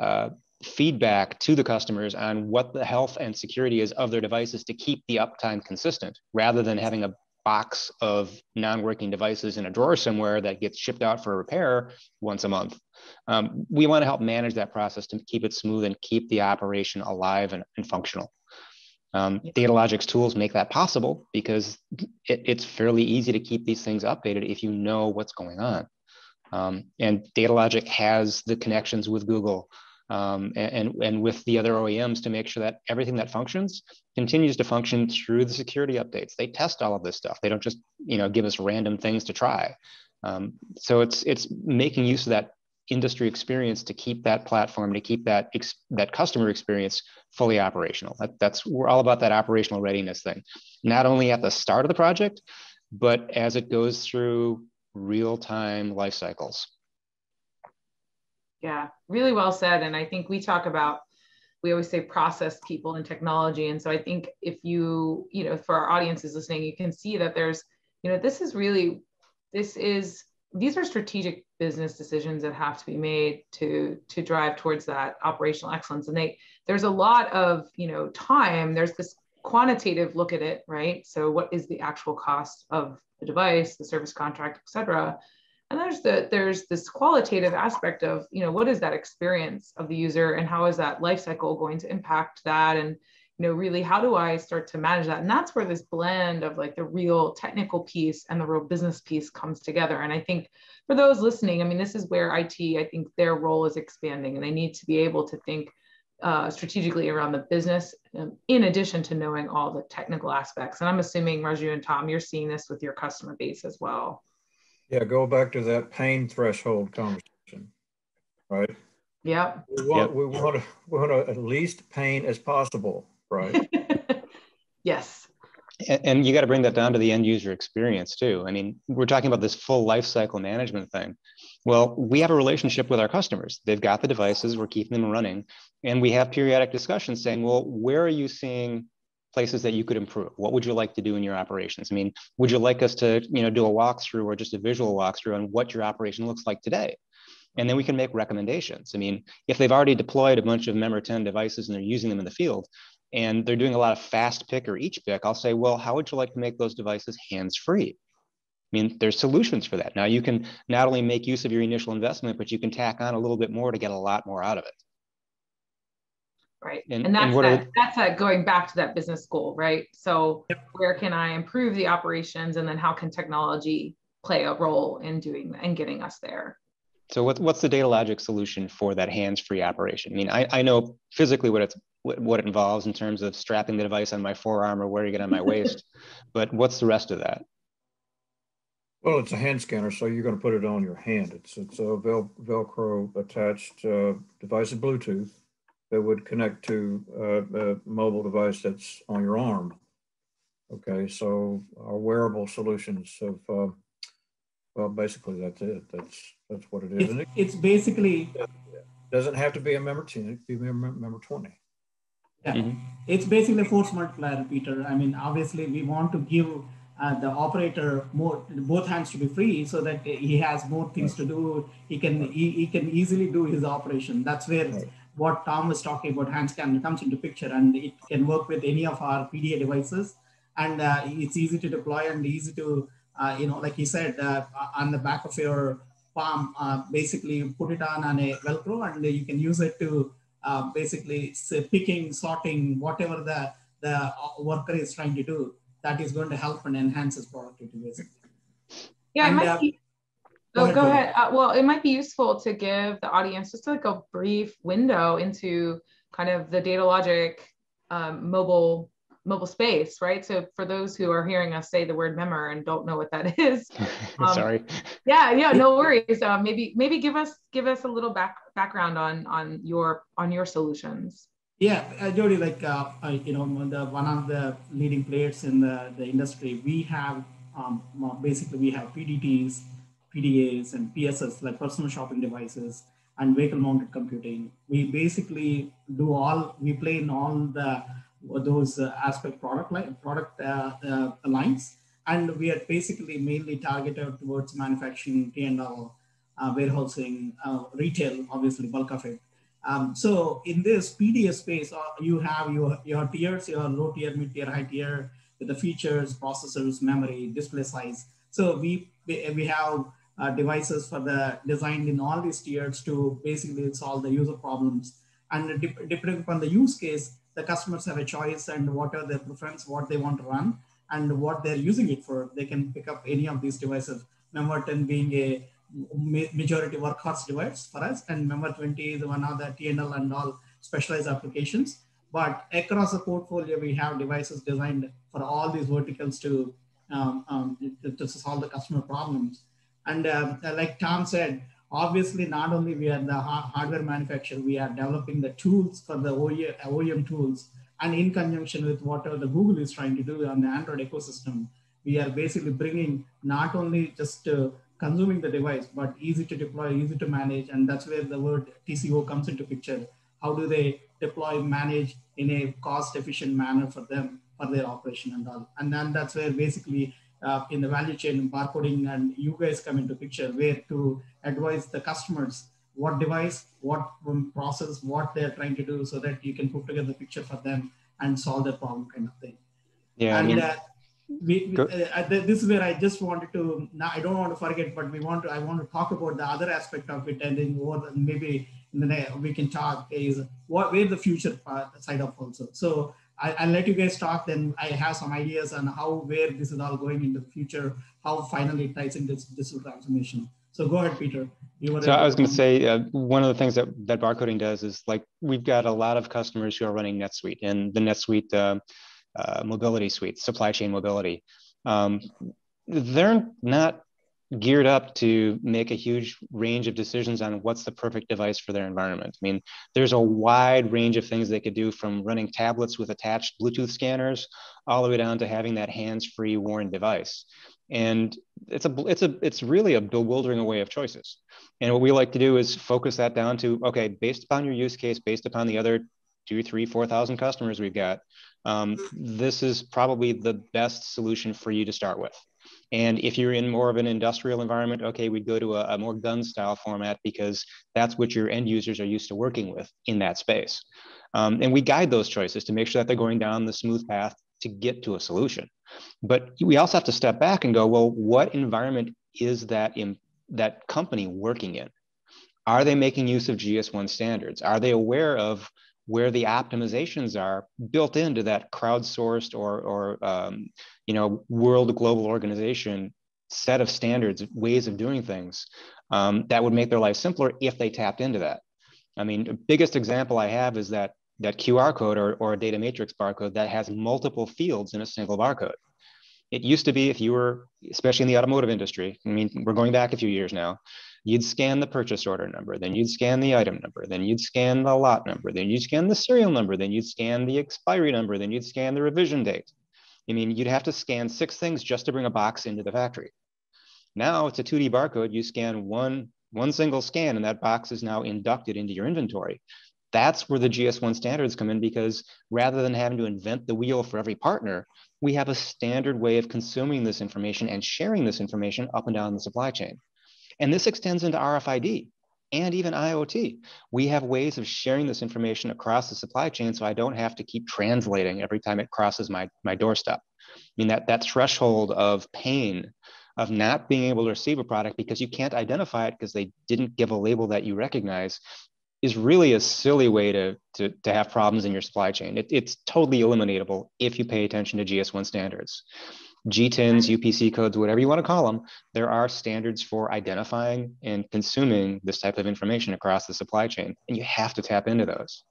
uh, feedback to the customers on what the health and security is of their devices to keep the uptime consistent rather than having a box of non-working devices in a drawer somewhere that gets shipped out for repair once a month. Um, we want to help manage that process to keep it smooth and keep the operation alive and, and functional. Um, Datalogic's tools make that possible because it, it's fairly easy to keep these things updated if you know what's going on. Um, and Datalogic has the connections with Google um, and, and with the other OEMs to make sure that everything that functions continues to function through the security updates. They test all of this stuff. They don't just you know give us random things to try. Um, so it's it's making use of that industry experience to keep that platform to keep that ex- that customer experience fully operational. That, that's we're all about that operational readiness thing, not only at the start of the project, but as it goes through real time life cycles. Yeah, really well said. And I think we talk about, we always say process people and technology. And so I think if you, you know, for our audiences listening, you can see that there's, you know, this is really, this is, these are strategic business decisions that have to be made to to drive towards that operational excellence and they there's a lot of you know time there's this quantitative look at it right so what is the actual cost of the device the service contract et cetera and there's the there's this qualitative aspect of you know what is that experience of the user and how is that life cycle going to impact that? And you know really how do i start to manage that? And that's where this blend of like the real technical piece and the real business piece comes together. And i think for those listening i mean this is where it i think their role is expanding and they need to be able to think uh, strategically around the business um, in addition to knowing all the technical aspects. And i'm assuming raju and tom you're seeing this with your customer base as well yeah, go back to that pain threshold conversation, right? Yeah. We want, yep. we want to we want to at least pain as possible, right? yes. And, and you got to bring that down to the end user experience too. I mean, we're talking about this full life cycle management thing. Well, we have a relationship with our customers. They've got the devices, we're keeping them running, and we have periodic discussions saying, well, where are you seeing places that you could improve? What would you like to do in your operations? I mean, would you like us to, you know, do a walkthrough or just a visual walkthrough on what your operation looks like today? And then we can make recommendations. I mean, if they've already deployed a bunch of Memor 10 devices and they're using them in the field, and they're doing a lot of fast pick or each pick, I'll say, well, how would you like to make those devices hands-free? I mean, there's solutions for that. Now you can not only make use of your initial investment, but you can tack on a little bit more to get a lot more out of it right? And, and that's and that, that's that going back to that business goal right? So yep. where can i improve the operations and then how can technology play a role in doing and getting us there? So what, what's the Datalogic solution for that hands-free operation? I mean i, I know physically what it's what, what it involves in terms of strapping the device on my forearm or wearing it on my waist but what's the rest of that? Well, it's a hand scanner, so you're going to put it on your hand. It's it's a Vel, Velcro attached uh, device of Bluetooth that would connect to a, a mobile device that's on your arm. Okay, so our wearable solutions of, uh, well, basically that's it. That's that's what it is. It's, it, it's basically doesn't have to be a Memor 10, it could be a Memor, Memor 20. Yeah, mm-hmm. it's basically a force multiplier, Peter. I mean, obviously, we want to give uh, the operator more both hands to be free so that he has more things to do. He can he, he can easily do his operation. That's where. Right what Tom was talking about, hand scanner comes into picture and it can work with any of our PDA devices. And uh, it's easy to deploy and easy to, uh, you know, like you said, uh, on the back of your palm, uh, basically put it on on a Velcro and you can use it to uh, basically say, picking, sorting, whatever the, the uh, worker is trying to do, that is going to help and enhance his productivity basically. Yeah, and, it might be Oh, go, go ahead. ahead. Uh, well, it might be useful to give the audience just like a brief window into kind of the Datalogic um, mobile mobile space, right? So for those who are hearing us say the word Memor and don't know what that is, um, sorry. Yeah, yeah, no worries. Uh, maybe maybe give us give us a little back background on on your on your solutions. Yeah, uh, Jody, like uh, you know, the, one of the leading players in the, the industry, we have um, basically we have PDTs, PDAs, and PSS, like personal shopping devices, and vehicle mounted computing. We basically do all, we play in all the those uh, aspect product line, product uh, uh, lines, and we are basically mainly targeted towards manufacturing, T&L, uh, warehousing, uh, retail, obviously bulk of it. Um, so in this PDA space, uh, you have your, your tiers, your low tier, mid tier, high tier, with the features, processors, memory, display size. So we, we have uh, devices for the designed in all these tiers to basically solve the user problems. And depending upon the use case, the customers have a choice and what are their preference, what they want to run and what they're using it for. They can pick up any of these devices. Memor 10 being a majority workhorse device for us, and Memor 20 is one of the T&L and all specialized applications. But across the portfolio, we have devices designed for all these verticals to, um, um, to, solve the customer problems. And uh, like Tom said, obviously not only we are the hardware manufacturer, we are developing the tools for the OEM tools and in conjunction with what the Google is trying to do on the Android ecosystem, we are basically bringing not only just uh, consuming the device, but easy to deploy, easy to manage. And that's where the word TCO comes into picture. How do they deploy, manage in a cost efficient manner for them, for their operation and all. And then that's where basically uh, in the value chain barcoding and you guys come into picture where to advise the customers what device, what process, what they're trying to do so that you can put together the picture for them and solve the problem kind of thing. Yeah. And uh, we, uh, uh this is where I just wanted to, now I don't want to forget, but we want to, I want to talk about the other aspect of it and then more maybe in the we can talk is what, where the future side of also. So I, will let you guys talk. Then I have some ideas on how, where this is all going in the future, how finally it ties into digital transformation. So go ahead, Peter. so I was going to say uh, one of the things that that barcoding does is like we've got a lot of customers who are running NetSuite and the NetSuite uh, uh, mobility suite, supply chain mobility. Um, they're not geared up to make a huge range of decisions on what's the perfect device for their environment. I mean, there's a wide range of things they could do from running tablets with attached Bluetooth scanners all the way down to having that hands-free worn device. And it's a it's a it's really a bewildering array of choices. And what we like to do is focus that down to okay based upon your use case based upon the other two three four thousand customers we've got um, this is probably the best solution for you to start with and if you're in more of an industrial environment okay we'd go to a, a more gun style format because that's what your end users are used to working with in that space um, and we guide those choices to make sure that they're going down the smooth path to get to a solution but we also have to step back and go, well, what environment is that in that company working in? Are they making use of GS1 standards? Are they aware of where the optimizations are built into that crowdsourced or, or um, you know, world global organization set of standards, ways of doing things um, that would make their life simpler if they tapped into that. I mean, the biggest example I have is that that QR code or, or a data matrix barcode that has multiple fields in a single barcode. It used to be if you were, especially in the automotive industry, I mean, we're going back a few years now, you'd scan the purchase order number, then you'd scan the item number, then you'd scan the lot number, then you'd scan the serial number, then you'd scan the expiry number, then you'd scan the revision date. I mean, you'd have to scan six things just to bring a box into the factory. Now it's a 2D barcode, you scan one, one single scan and that box is now inducted into your inventory. That's where the GS1 standards come in because rather than having to invent the wheel for every partner, we have a standard way of consuming this information and sharing this information up and down the supply chain. And this extends into RFID and even IoT. We have ways of sharing this information across the supply chain so I don't have to keep translating every time it crosses my, my doorstep. I mean, that, that threshold of pain of not being able to receive a product because you can't identify it because they didn't give a label that you recognize is really a silly way to, to, to have problems in your supply chain. It, it's totally eliminatable if you pay attention to GS1 standards. GTINs, UPC codes, whatever you want to call them, there are standards for identifying and consuming this type of information across the supply chain, and you have to tap into those.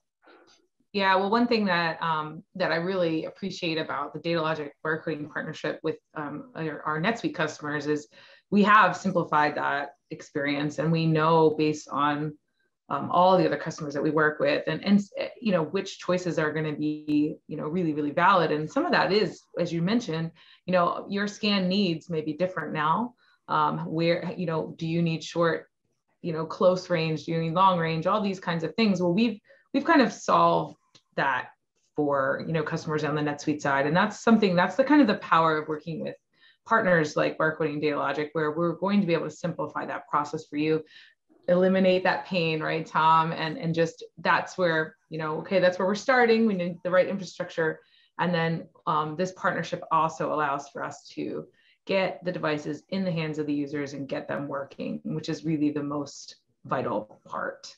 Yeah, well, one thing that um, that I really appreciate about the DataLogic barcoding partnership with um, our, our NetSuite customers is we have simplified that experience, and we know based on um, all the other customers that we work with and and you know which choices are going to be you know really really valid. And some of that is as you mentioned you know your scan needs may be different now. Um, where you know do you need short you know close range? Do you need long range? All these kinds of things. Well we've we've kind of solved that for you know customers on the NetSuite side, and that's something that's the kind of the power of working with partners like Barcoding Datalogic, where we're going to be able to simplify that process for you, eliminate that pain, right, Tom, and and just that's where you know okay, that's where we're starting. We need the right infrastructure, and then um, this partnership also allows for us to get the devices in the hands of the users and get them working, which is really the most vital part.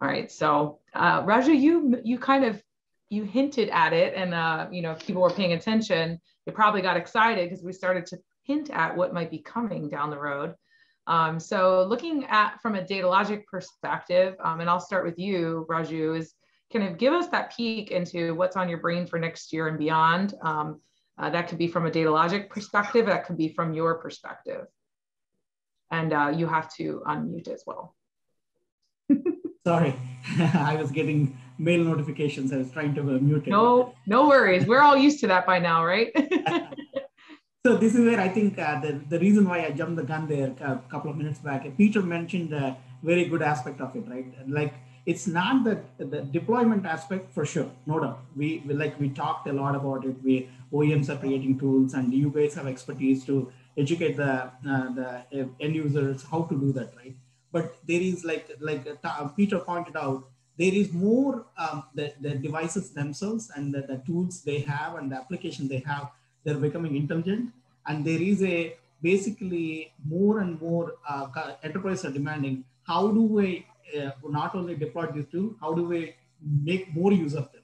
All right, so uh, Raju, you you kind of you hinted at it, and uh, you know if people were paying attention, they probably got excited because we started to hint at what might be coming down the road. Um, so looking at from a Datalogic perspective, um, and I'll start with you, Raju, is kind of give us that peek into what's on your brain for next year and beyond. Um, uh, that could be from a Datalogic perspective, that could be from your perspective. And uh, you have to unmute as well. Sorry, I was getting mail notifications. I was trying to mute it. No, no worries. We're all used to that by now, right? so this is where I think uh, the, the reason why I jumped the gun there a couple of minutes back. Peter mentioned a very good aspect of it, right? Like it's not the, the deployment aspect for sure, no doubt. We, we like we talked a lot about it. We OEMs are creating tools, and you guys have expertise to educate the uh, the end users how to do that, right? but there is like like uh, Peter pointed out, there is more um, the, the devices themselves and the, the, tools they have and the application they have, they're becoming intelligent. And there is a basically more and more uh, enterprises are demanding, how do we uh, not only deploy these tool, how do we make more use of them?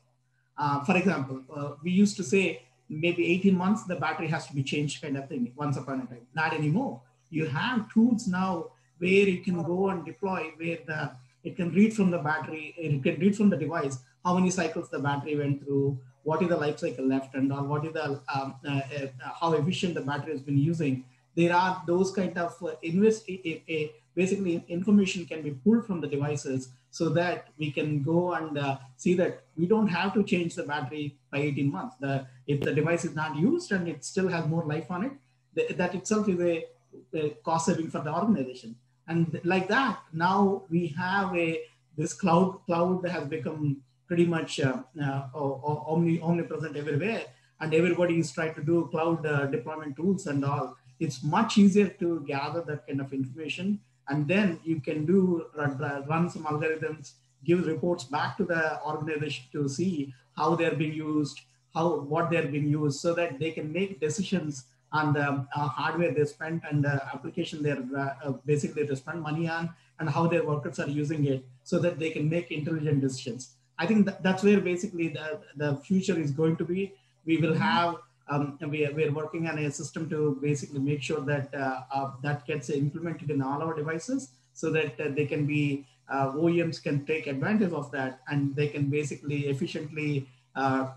Uh, for example, uh, we used to say maybe 18 months, the battery has to be changed kind of thing once upon a time. Not anymore. You have tools now where you can go and deploy where the it can read from the battery, it can read from the device how many cycles the battery went through, what is the life cycle left, and or what is the um, uh, uh, how efficient the battery has been using. There are those kind of uh, invest basically information can be pulled from the devices so that we can go and uh, see that we don't have to change the battery by 18 months. The, if the device is not used and it still has more life on it, th that itself is a, a cost saving for the organization. And like that, now we have a, this cloud, cloud that has become pretty much uh, uh, omni, omnipresent everywhere. And everybody is trying to do cloud uh, deployment tools and all. It's much easier to gather that kind of information. And then you can do run some algorithms, give reports back to the organization to see how they're being used, how what they're being used, so that they can make decisions on the uh, hardware they spent and the application they're uh, basically they spend money on and how their workers are using it so that they can make intelligent decisions. I think that, that's where basically the, the future is going to be. We will have, um, we, are, we are working on a system to basically make sure that uh, uh, that gets implemented in all our devices so that uh, they can be, OEMs can take advantage of that and they can basically efficiently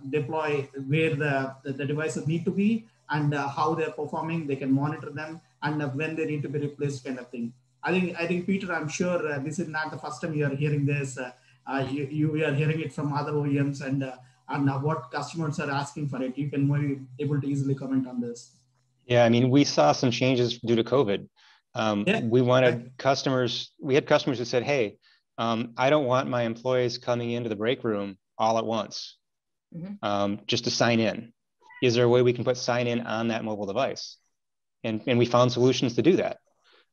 deploy where the, the, the devices need to be and uh, how they're performing. They can monitor them and uh, when they need to be replaced, kind of thing. I think, I think Peter, I'm sure uh, this is not the first time you are hearing this. You, you are hearing it from other OEMs and uh, and what customers are asking for it. You can be able to easily comment on this. Yeah, I mean, we saw some changes due to COVID. Um, yeah. We wanted customers. We had customers who said, "Hey, um, I don't want my employees coming into the break room all at once, mm-hmm. um, just to sign in is there a way we can put sign in on that mobile device? And, and we found solutions to do that.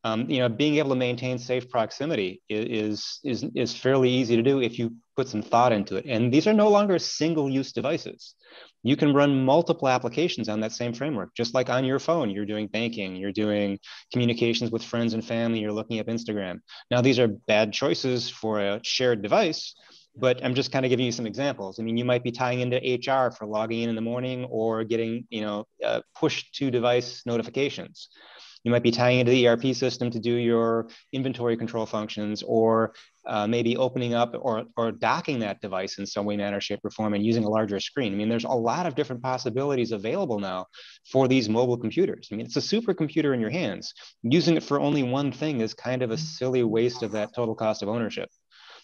Um, you know, being able to maintain safe proximity is, is, is fairly easy to do if you put some thought into it. And these are no longer single use devices. You can run multiple applications on that same framework, just like on your phone, you're doing banking, you're doing communications with friends and family, you're looking up Instagram. Now, these are bad choices for a shared device, but I'm just kind of giving you some examples. I mean, you might be tying into HR for logging in in the morning or getting, you know, uh, push to device notifications. You might be tying into the ERP system to do your inventory control functions, or uh, maybe opening up or, or docking that device in some way, manner, shape, or form and using a larger screen. I mean, there's a lot of different possibilities available now for these mobile computers. I mean, it's a supercomputer in your hands. Using it for only one thing is kind of a silly waste of that total cost of ownership.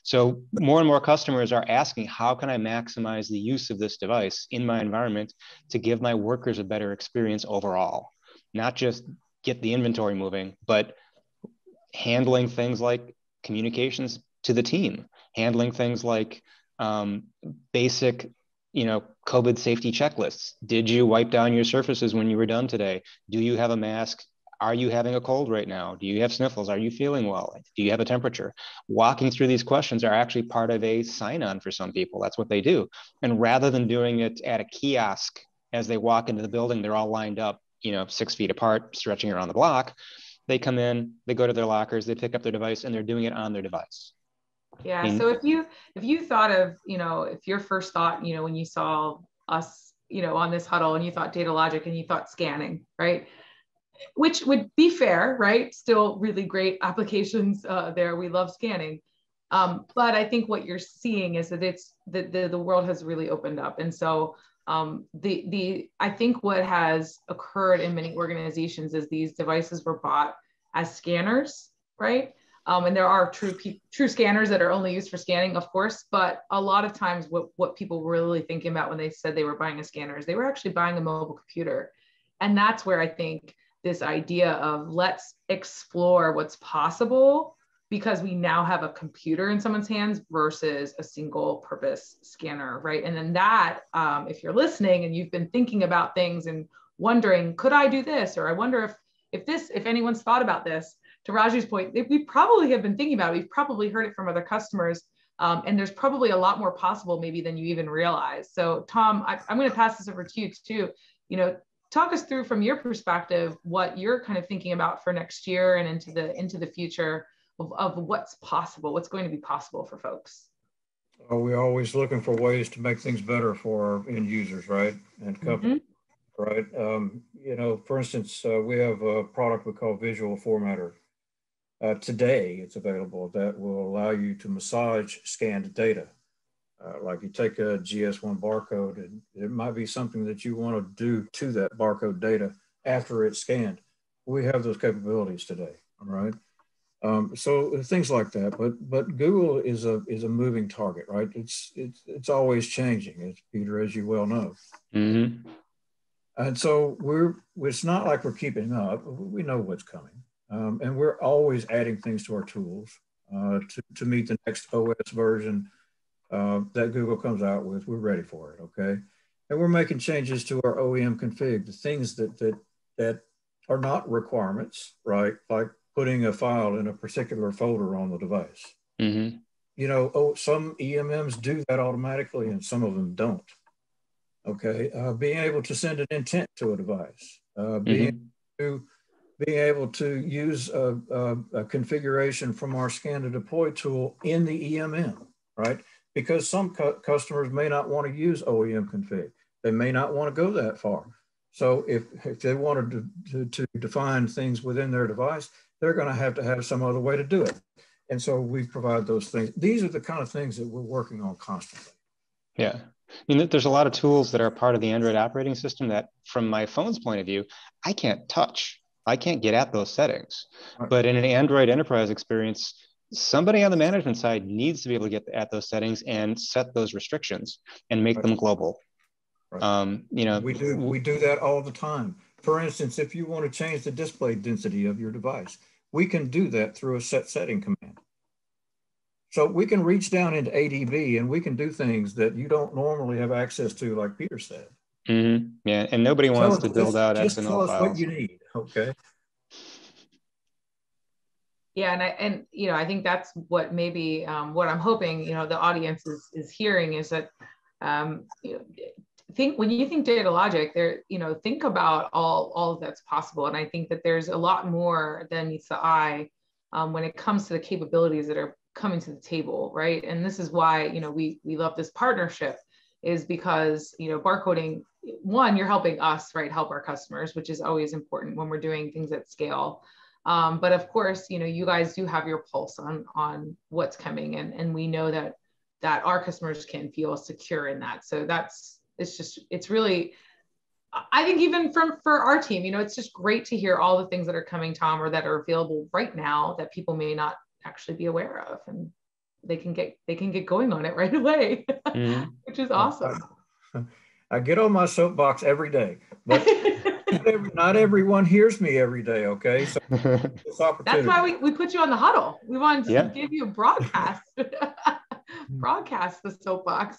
So more and more customers are asking, how can I maximize the use of this device in my environment to give my workers a better experience overall? Not just get the inventory moving, but handling things like communications to the team, handling things like um, basic, you know, COVID safety checklists. Did you wipe down your surfaces when you were done today? Do you have a mask? Are you having a cold right now? Do you have sniffles? Are you feeling well? Do you have a temperature? Walking through these questions are actually part of a sign on for some people. That's what they do. And rather than doing it at a kiosk as they walk into the building, they're all lined up, you know, six feet apart, stretching around the block. They come in, they go to their lockers, they pick up their device, and they're doing it on their device. Yeah. so if you if you thought of you know if your first thought you know when you saw us you know on this huddle and you thought Datalogic and you thought scanning right which would be fair, right? Still really great applications uh, there. We love scanning. Um, but I think what you're seeing is that it's that the, the world has really opened up. And so um, the, the, I think what has occurred in many organizations is these devices were bought as scanners, right? Um, and there are true true scanners that are only used for scanning, of course. But a lot of times, what what people were really thinking about when they said they were buying a scanner is they were actually buying a mobile computer, and that's where I think this idea of let's explore what's possible because we now have a computer in someone's hands versus a single purpose scanner, right? And then that, um, if you're listening and you've been thinking about things and wondering, could I do this? Or I wonder if if this, if anyone's thought about this, to Raju's point, we probably have been thinking about it. We've probably heard it from other customers. Um, and there's probably a lot more possible maybe than you even realize. So Tom, I, I'm going to pass this over to you too. You know, talk us through from your perspective what you're kind of thinking about for next year and into the into the future of, of what's possible what's going to be possible for folks Are we're always looking for ways to make things better for our end users right and companies mm-hmm. right um, you know for instance uh, we have a product we call visual formatter uh, today it's available that will allow you to massage scanned data uh, like you take a GS1 barcode and it might be something that you want to do to that barcode data after it's scanned. We have those capabilities today, all right? Um, so things like that, but but Google is a is a moving target, right? It's it's it's always changing, as Peter, as you well know. Mm-hmm. And so we're it's not like we're keeping up. We know what's coming, um, and we're always adding things to our tools uh, to to meet the next OS version uh, that Google comes out with, we're ready for it, okay? And we're making changes to our OEM config, the things that that that are not requirements, right? Like putting a file in a particular folder on the device. Mm-hmm. You know, oh, some EMMs do that automatically, and some of them don't. Okay, uh, being able to send an intent to a device, uh, being mm-hmm. to being able to use a, a, a, configuration from our scan to deploy tool in the EMM, right? because some cu customers may not want to use OEM config. They may not want to go that far. So if, if they wanted to, to, to define things within their device, they're going to have to have some other way to do it. And so we provide those things. These are the kind of things that we're working on constantly. Yeah. I mean, there's a lot of tools that are part of the Android operating system that, from my phone's point of view, I can't touch. I can't get at those settings. Right. But in an Android enterprise experience, somebody on the management side needs to be able to get at those settings and set those restrictions and make right. them global. Right. Um, you know, we do we do that all the time. For instance, if you want to change the display density of your device, we can do that through a set setting command. So we can reach down into ADB and we can do things that you don't normally have access to, like Peter said. Mm-hmm. Yeah, and nobody wants to build just, out just XML tell us files. what you need. Okay yeah and i and you know i think that's what maybe um, what i'm hoping you know the audience is is hearing is that um, you know, think when you think Datalogic there you know think about all all that's possible. And i think that there's a lot more than meets the eye um, when it comes to the capabilities that are coming to the table right? And this is why you know we we love this partnership is because you know barcoding one you're helping us right help our customers which is always important when we're doing things at scale. Um, but of course, you know, you guys do have your pulse on on what's coming, and and we know that that our customers can feel secure in that. So that's it's just it's really I think even from for our team, you know, it's just great to hear all the things that are coming, Tom, or that are available right now that people may not actually be aware of. And they can get they can get going on it right away, mm-hmm. which is awesome. I get on my soapbox every day, but not everyone hears me every day. Okay, so that's why we, we put you on the huddle. We wanted to yeah. give you a broadcast, broadcast the soapbox.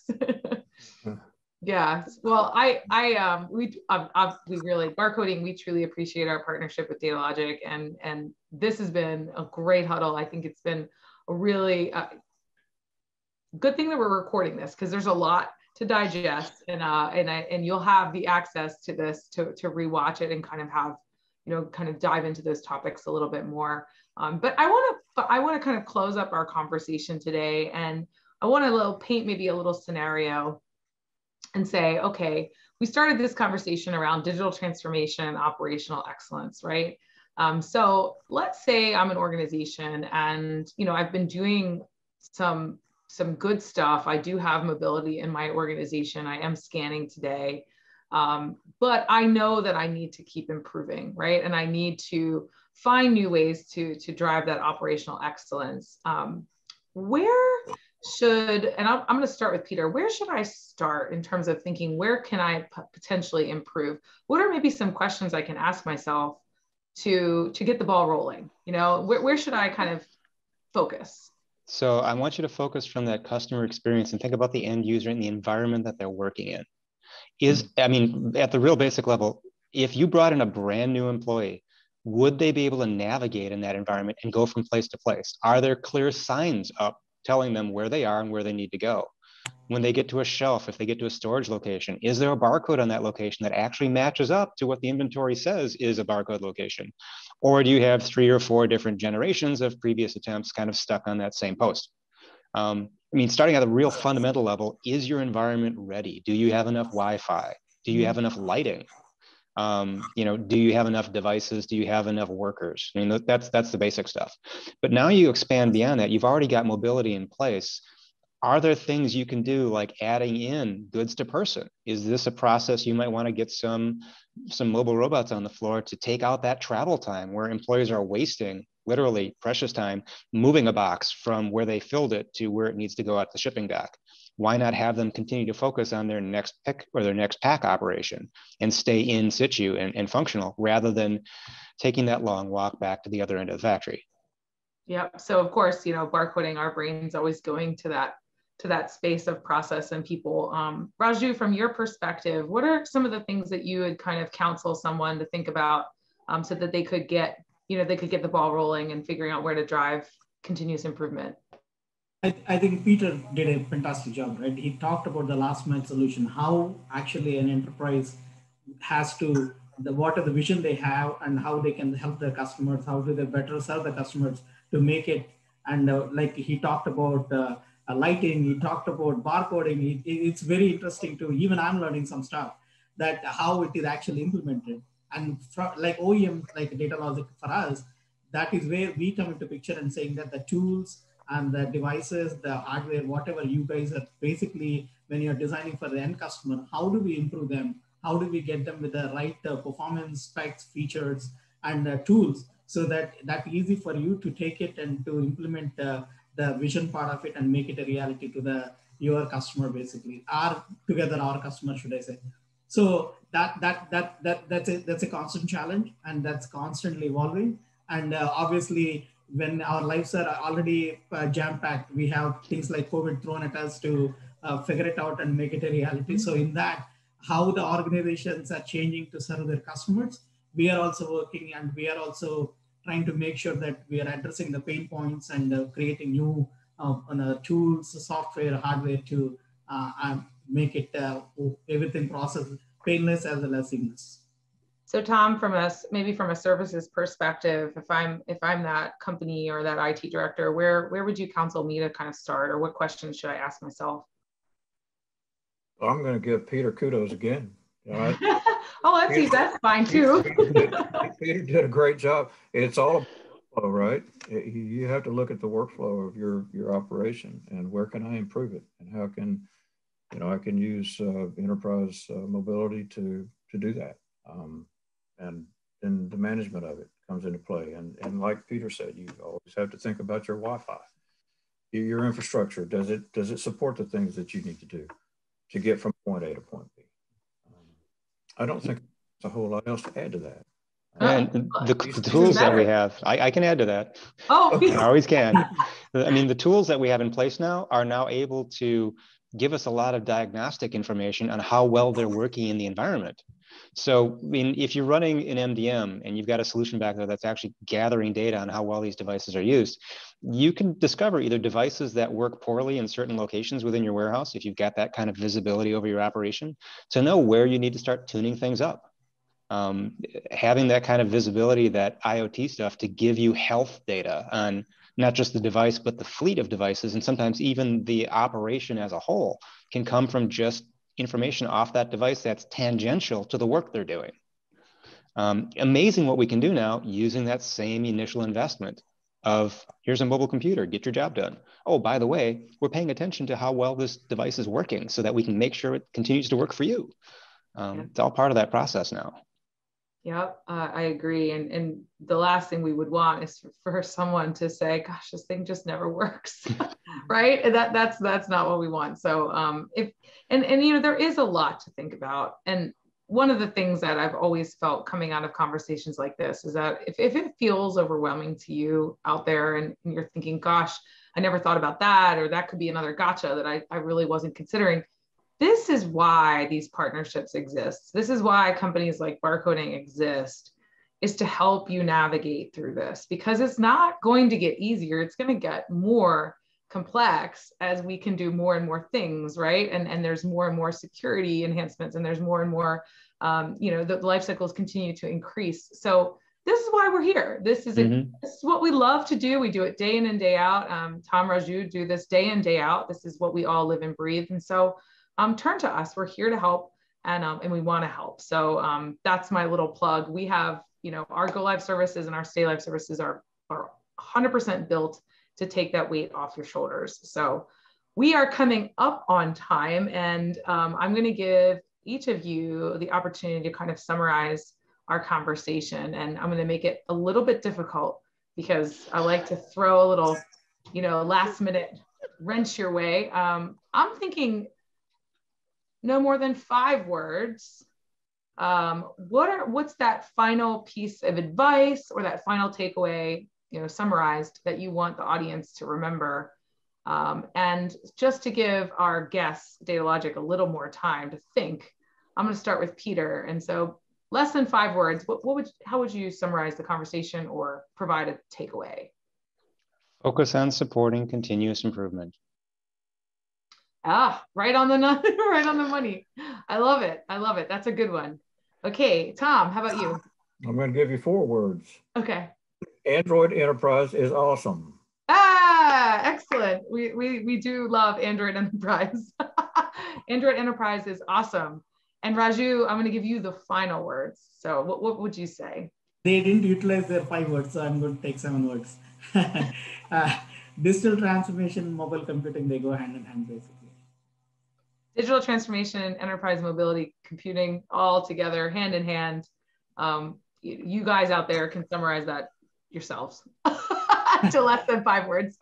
Yeah. Well, I I um we um, we really barcoding. We truly appreciate our partnership with Datalogic, and and this has been a great huddle. I think it's been a really uh, good thing that we're recording this because there's a lot to digest and uh and I, and you'll have the access to this to to rewatch it and kind of have you know kind of dive into those topics a little bit more um, but i want to i want to kind of close up our conversation today and i want to little paint maybe a little scenario and say okay we started this conversation around digital transformation and operational excellence right um, so let's say i'm an organization and you know i've been doing some some good stuff. I do have mobility in my organization. I am scanning today. Um, but I know that I need to keep improving, right? And I need to find new ways to, to drive that operational excellence. Um, where should, and I'm, I'm going to start with Peter, where should I start in terms of thinking, where can I p- potentially improve? What are maybe some questions I can ask myself to, to get the ball rolling? You know, where, where should I kind of focus? So I want you to focus from that customer experience and think about the end user and the environment that they're working in. Is, mm-hmm. I mean, at the real basic level, if you brought in a brand new employee, would they be able to navigate in that environment and go from place to place? Are there clear signs up telling them where they are and where they need to go? When they get to a shelf, if they get to a storage location, is there a barcode on that location that actually matches up to what the inventory says is a barcode location? Or do you have three or four different generations of previous attempts kind of stuck on that same post? Um, I mean, starting at a real fundamental level, is your environment ready? Do you have enough Wi-Fi? Do you have enough lighting? Um, you know, do you have enough devices? Do you have enough workers? I mean, that's that's the basic stuff. But now you expand beyond that. You've already got mobility in place are there things you can do like adding in goods to person is this a process you might want to get some some mobile robots on the floor to take out that travel time where employees are wasting literally precious time moving a box from where they filled it to where it needs to go at the shipping dock why not have them continue to focus on their next pick or their next pack operation and stay in situ and, and functional rather than taking that long walk back to the other end of the factory yeah. So of course, you know, barcoding, our brain's always going to that to that space of process and people. Um, Raju, from your perspective, what are some of the things that you would kind of counsel someone to think about um, so that they could get, you know, they could get the ball rolling and figuring out where to drive continuous improvement? I, I think Peter did a fantastic job, right? He talked about the last mile solution, how actually an enterprise has to, the, what are the vision they have and how they can help their customers, how do they better serve the customers to make it. And uh, like he talked about, uh, uh, lighting, he talked about barcoding. It, it's very interesting to even I'm learning some stuff that how it is actually implemented. And for, like OEM, like Datalogic for us, that is where we come into picture and saying that the tools and the devices, the hardware, whatever you guys are basically when you're designing for the end customer, how do we improve them? How do we get them with the right uh, performance specs, features, and uh, tools so that that's easy for you to take it and to implement uh, the vision part of it and make it a reality to the your customer basically? Our together our customer should i say. So that that that that that's a that's a constant challenge and that's constantly evolving. And uh, obviously when our lives are already uh, jam packed we have things like covid thrown at us to uh, figure it out and make it a reality so in that how the organizations are changing to serve their customers we are also working and we are also trying to make sure that we are addressing the pain points and uh, creating new uh tools, software, hardware to uh, make it uh, everything process painless as well as seamless. So Tom, from us maybe from a services perspective, if I'm if I'm that company or that IT director, where where would you counsel me to kind of start, or what questions should I ask myself? Well, I'm going to give Peter kudos again. oh, that's Peter, that's fine too. Peter did a great job. It's all flow, right? You have to look at the workflow of your your operation and where can I improve it, and how can you know I can use uh, enterprise uh, mobility to to do that, um, and then the management of it comes into play. And and like Peter said, you always have to think about your Wi-Fi. your infrastructure does it does it support the things that you need to do to get from point A to point B? Um, I don't think there's a whole lot else to add to that. And the, the tools that we have, I, I, can add to that. Oh, I always can. I mean, the tools that we have in place now are now able to give us a lot of diagnostic information on how well they're working in the environment. So, I mean, if you're running an MDM and you've got a solution back there that's actually gathering data on how well these devices are used, you can discover either devices that work poorly in certain locations within your warehouse, if you've got that kind of visibility over your operation, to know where you need to start tuning things up. Um, having that kind of visibility, that IoT stuff to give you health data on not just the device, but the fleet of devices, and sometimes even the operation as a whole can come from just information off that device that's tangential to the work they're doing. Um, amazing what we can do now using that same initial investment of here's a mobile computer, get your job done. Oh, by the way, we're paying attention to how well this device is working so that we can make sure it continues to work for you. Um, yeah. It's all part of that process now. Yep, uh, I agree. And and the last thing we would want is for, someone to say, "Gosh, this thing just never works," right? And that that's that's not what we want. So um, if and and you know there is a lot to think about. And one of the things that I've always felt coming out of conversations like this is that if if it feels overwhelming to you out there, and, and you're thinking, "Gosh, I never thought about that," or that could be another gotcha that I I really wasn't considering this is why these partnerships exist. This is why companies like Barcoding exist is to help you navigate through this because it's not going to get easier. It's going to get more complex as we can do more and more things, right? And, and there's more and more security enhancements and there's more and more, um, you know, the life cycles continue to increase. So this is why we're here. This is, mm-hmm. this is what we love to do. We do it day in and day out. Um, Tom Raju do this day in, day out. This is what we all live and breathe. And so um, turn to us. We're here to help and, um, and we want to help. So um, that's my little plug. We have, you know, our Go Live services and our Stay Live services are, are 100% built to take that weight off your shoulders. So we are coming up on time and um, I'm going to give each of you the opportunity to kind of summarize our conversation. And I'm going to make it a little bit difficult because I like to throw a little, you know, last minute wrench your way. Um, I'm thinking no more than five words. Um, what are what's that final piece of advice or that final takeaway you know summarized that you want the audience to remember? Um, and just to give our guests Datalogic a little more time to think i'm going to start with peter. And so less than five words what, what would how would you summarize the conversation or provide a takeaway? Focus on supporting continuous improvement Ah, right on the right on the money. I love it. I love it. That's a good one. Okay, Tom, how about you? I'm going to give you four words. Okay. Android Enterprise is awesome. Ah, excellent. We we we do love Android Enterprise. Android Enterprise is awesome. And Raju, I'm going to give you the final words. So, what, what would you say? They didn't utilize their five words, so I'm going to take seven words. uh, digital transformation, mobile computing, they go hand in hand basically digital transformation, enterprise mobility, computing all together, hand in hand. Um, you guys out there can summarize that yourselves to less than five words.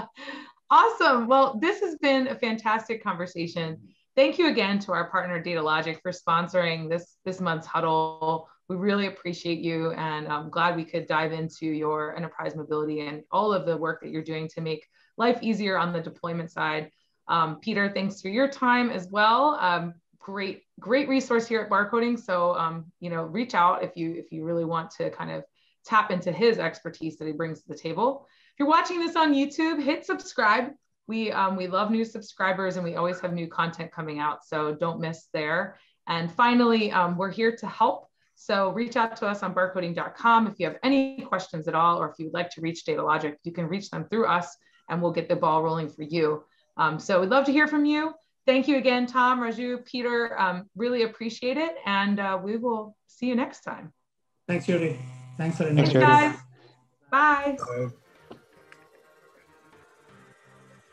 awesome. Well, this has been a fantastic conversation. Thank you again to our partner Datalogic for sponsoring this this month's huddle. We really appreciate you, and I'm glad we could dive into your enterprise mobility and all of the work that you're doing to make life easier on the deployment side. Um, Peter, thanks for your time as well. Um, great, great resource here at Barcoding. So, um, you know, reach out if you if you really want to kind of tap into his expertise that he brings to the table. If you're watching this on YouTube, hit subscribe. We um, we love new subscribers and we always have new content coming out. So don't miss there. And finally, um, we're here to help. So reach out to us on barcoding.com if you have any questions at all, or if you'd like to reach Datalogic, you can reach them through us and we'll get the ball rolling for you. Um, so we'd love to hear from you. Thank you again, Tom, Raju, Peter. Um, really appreciate it. And uh, we will see you next time. Thanks, Judy. Thanks for the Thanks, guys. Bye. Bye.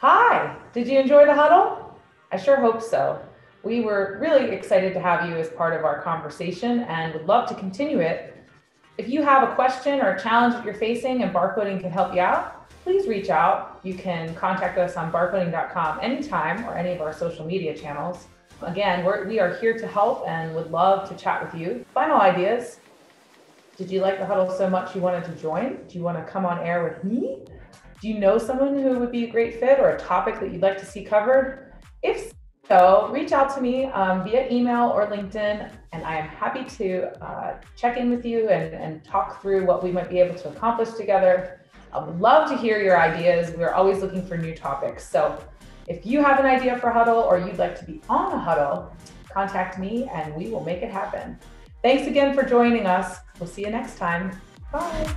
Hi, did you enjoy the huddle? I sure hope so. We were really excited to have you as part of our conversation and would love to continue it. If you have a question or a challenge that you're facing and barcoding can help you out, please reach out. You can contact us on barcoding.com anytime or any of our social media channels. Again, we're, we are here to help and would love to chat with you. Final ideas. Did you like the huddle so much you wanted to join? Do you want to come on air with me? Do you know someone who would be a great fit or a topic that you'd like to see covered? If so, reach out to me um, via email or LinkedIn, and I am happy to uh, check in with you and, and talk through what we might be able to accomplish together. I would love to hear your ideas. We're always looking for new topics. So if you have an idea for Huddle or you'd like to be on a Huddle, contact me and we will make it happen. Thanks again for joining us. We'll see you next time. Bye.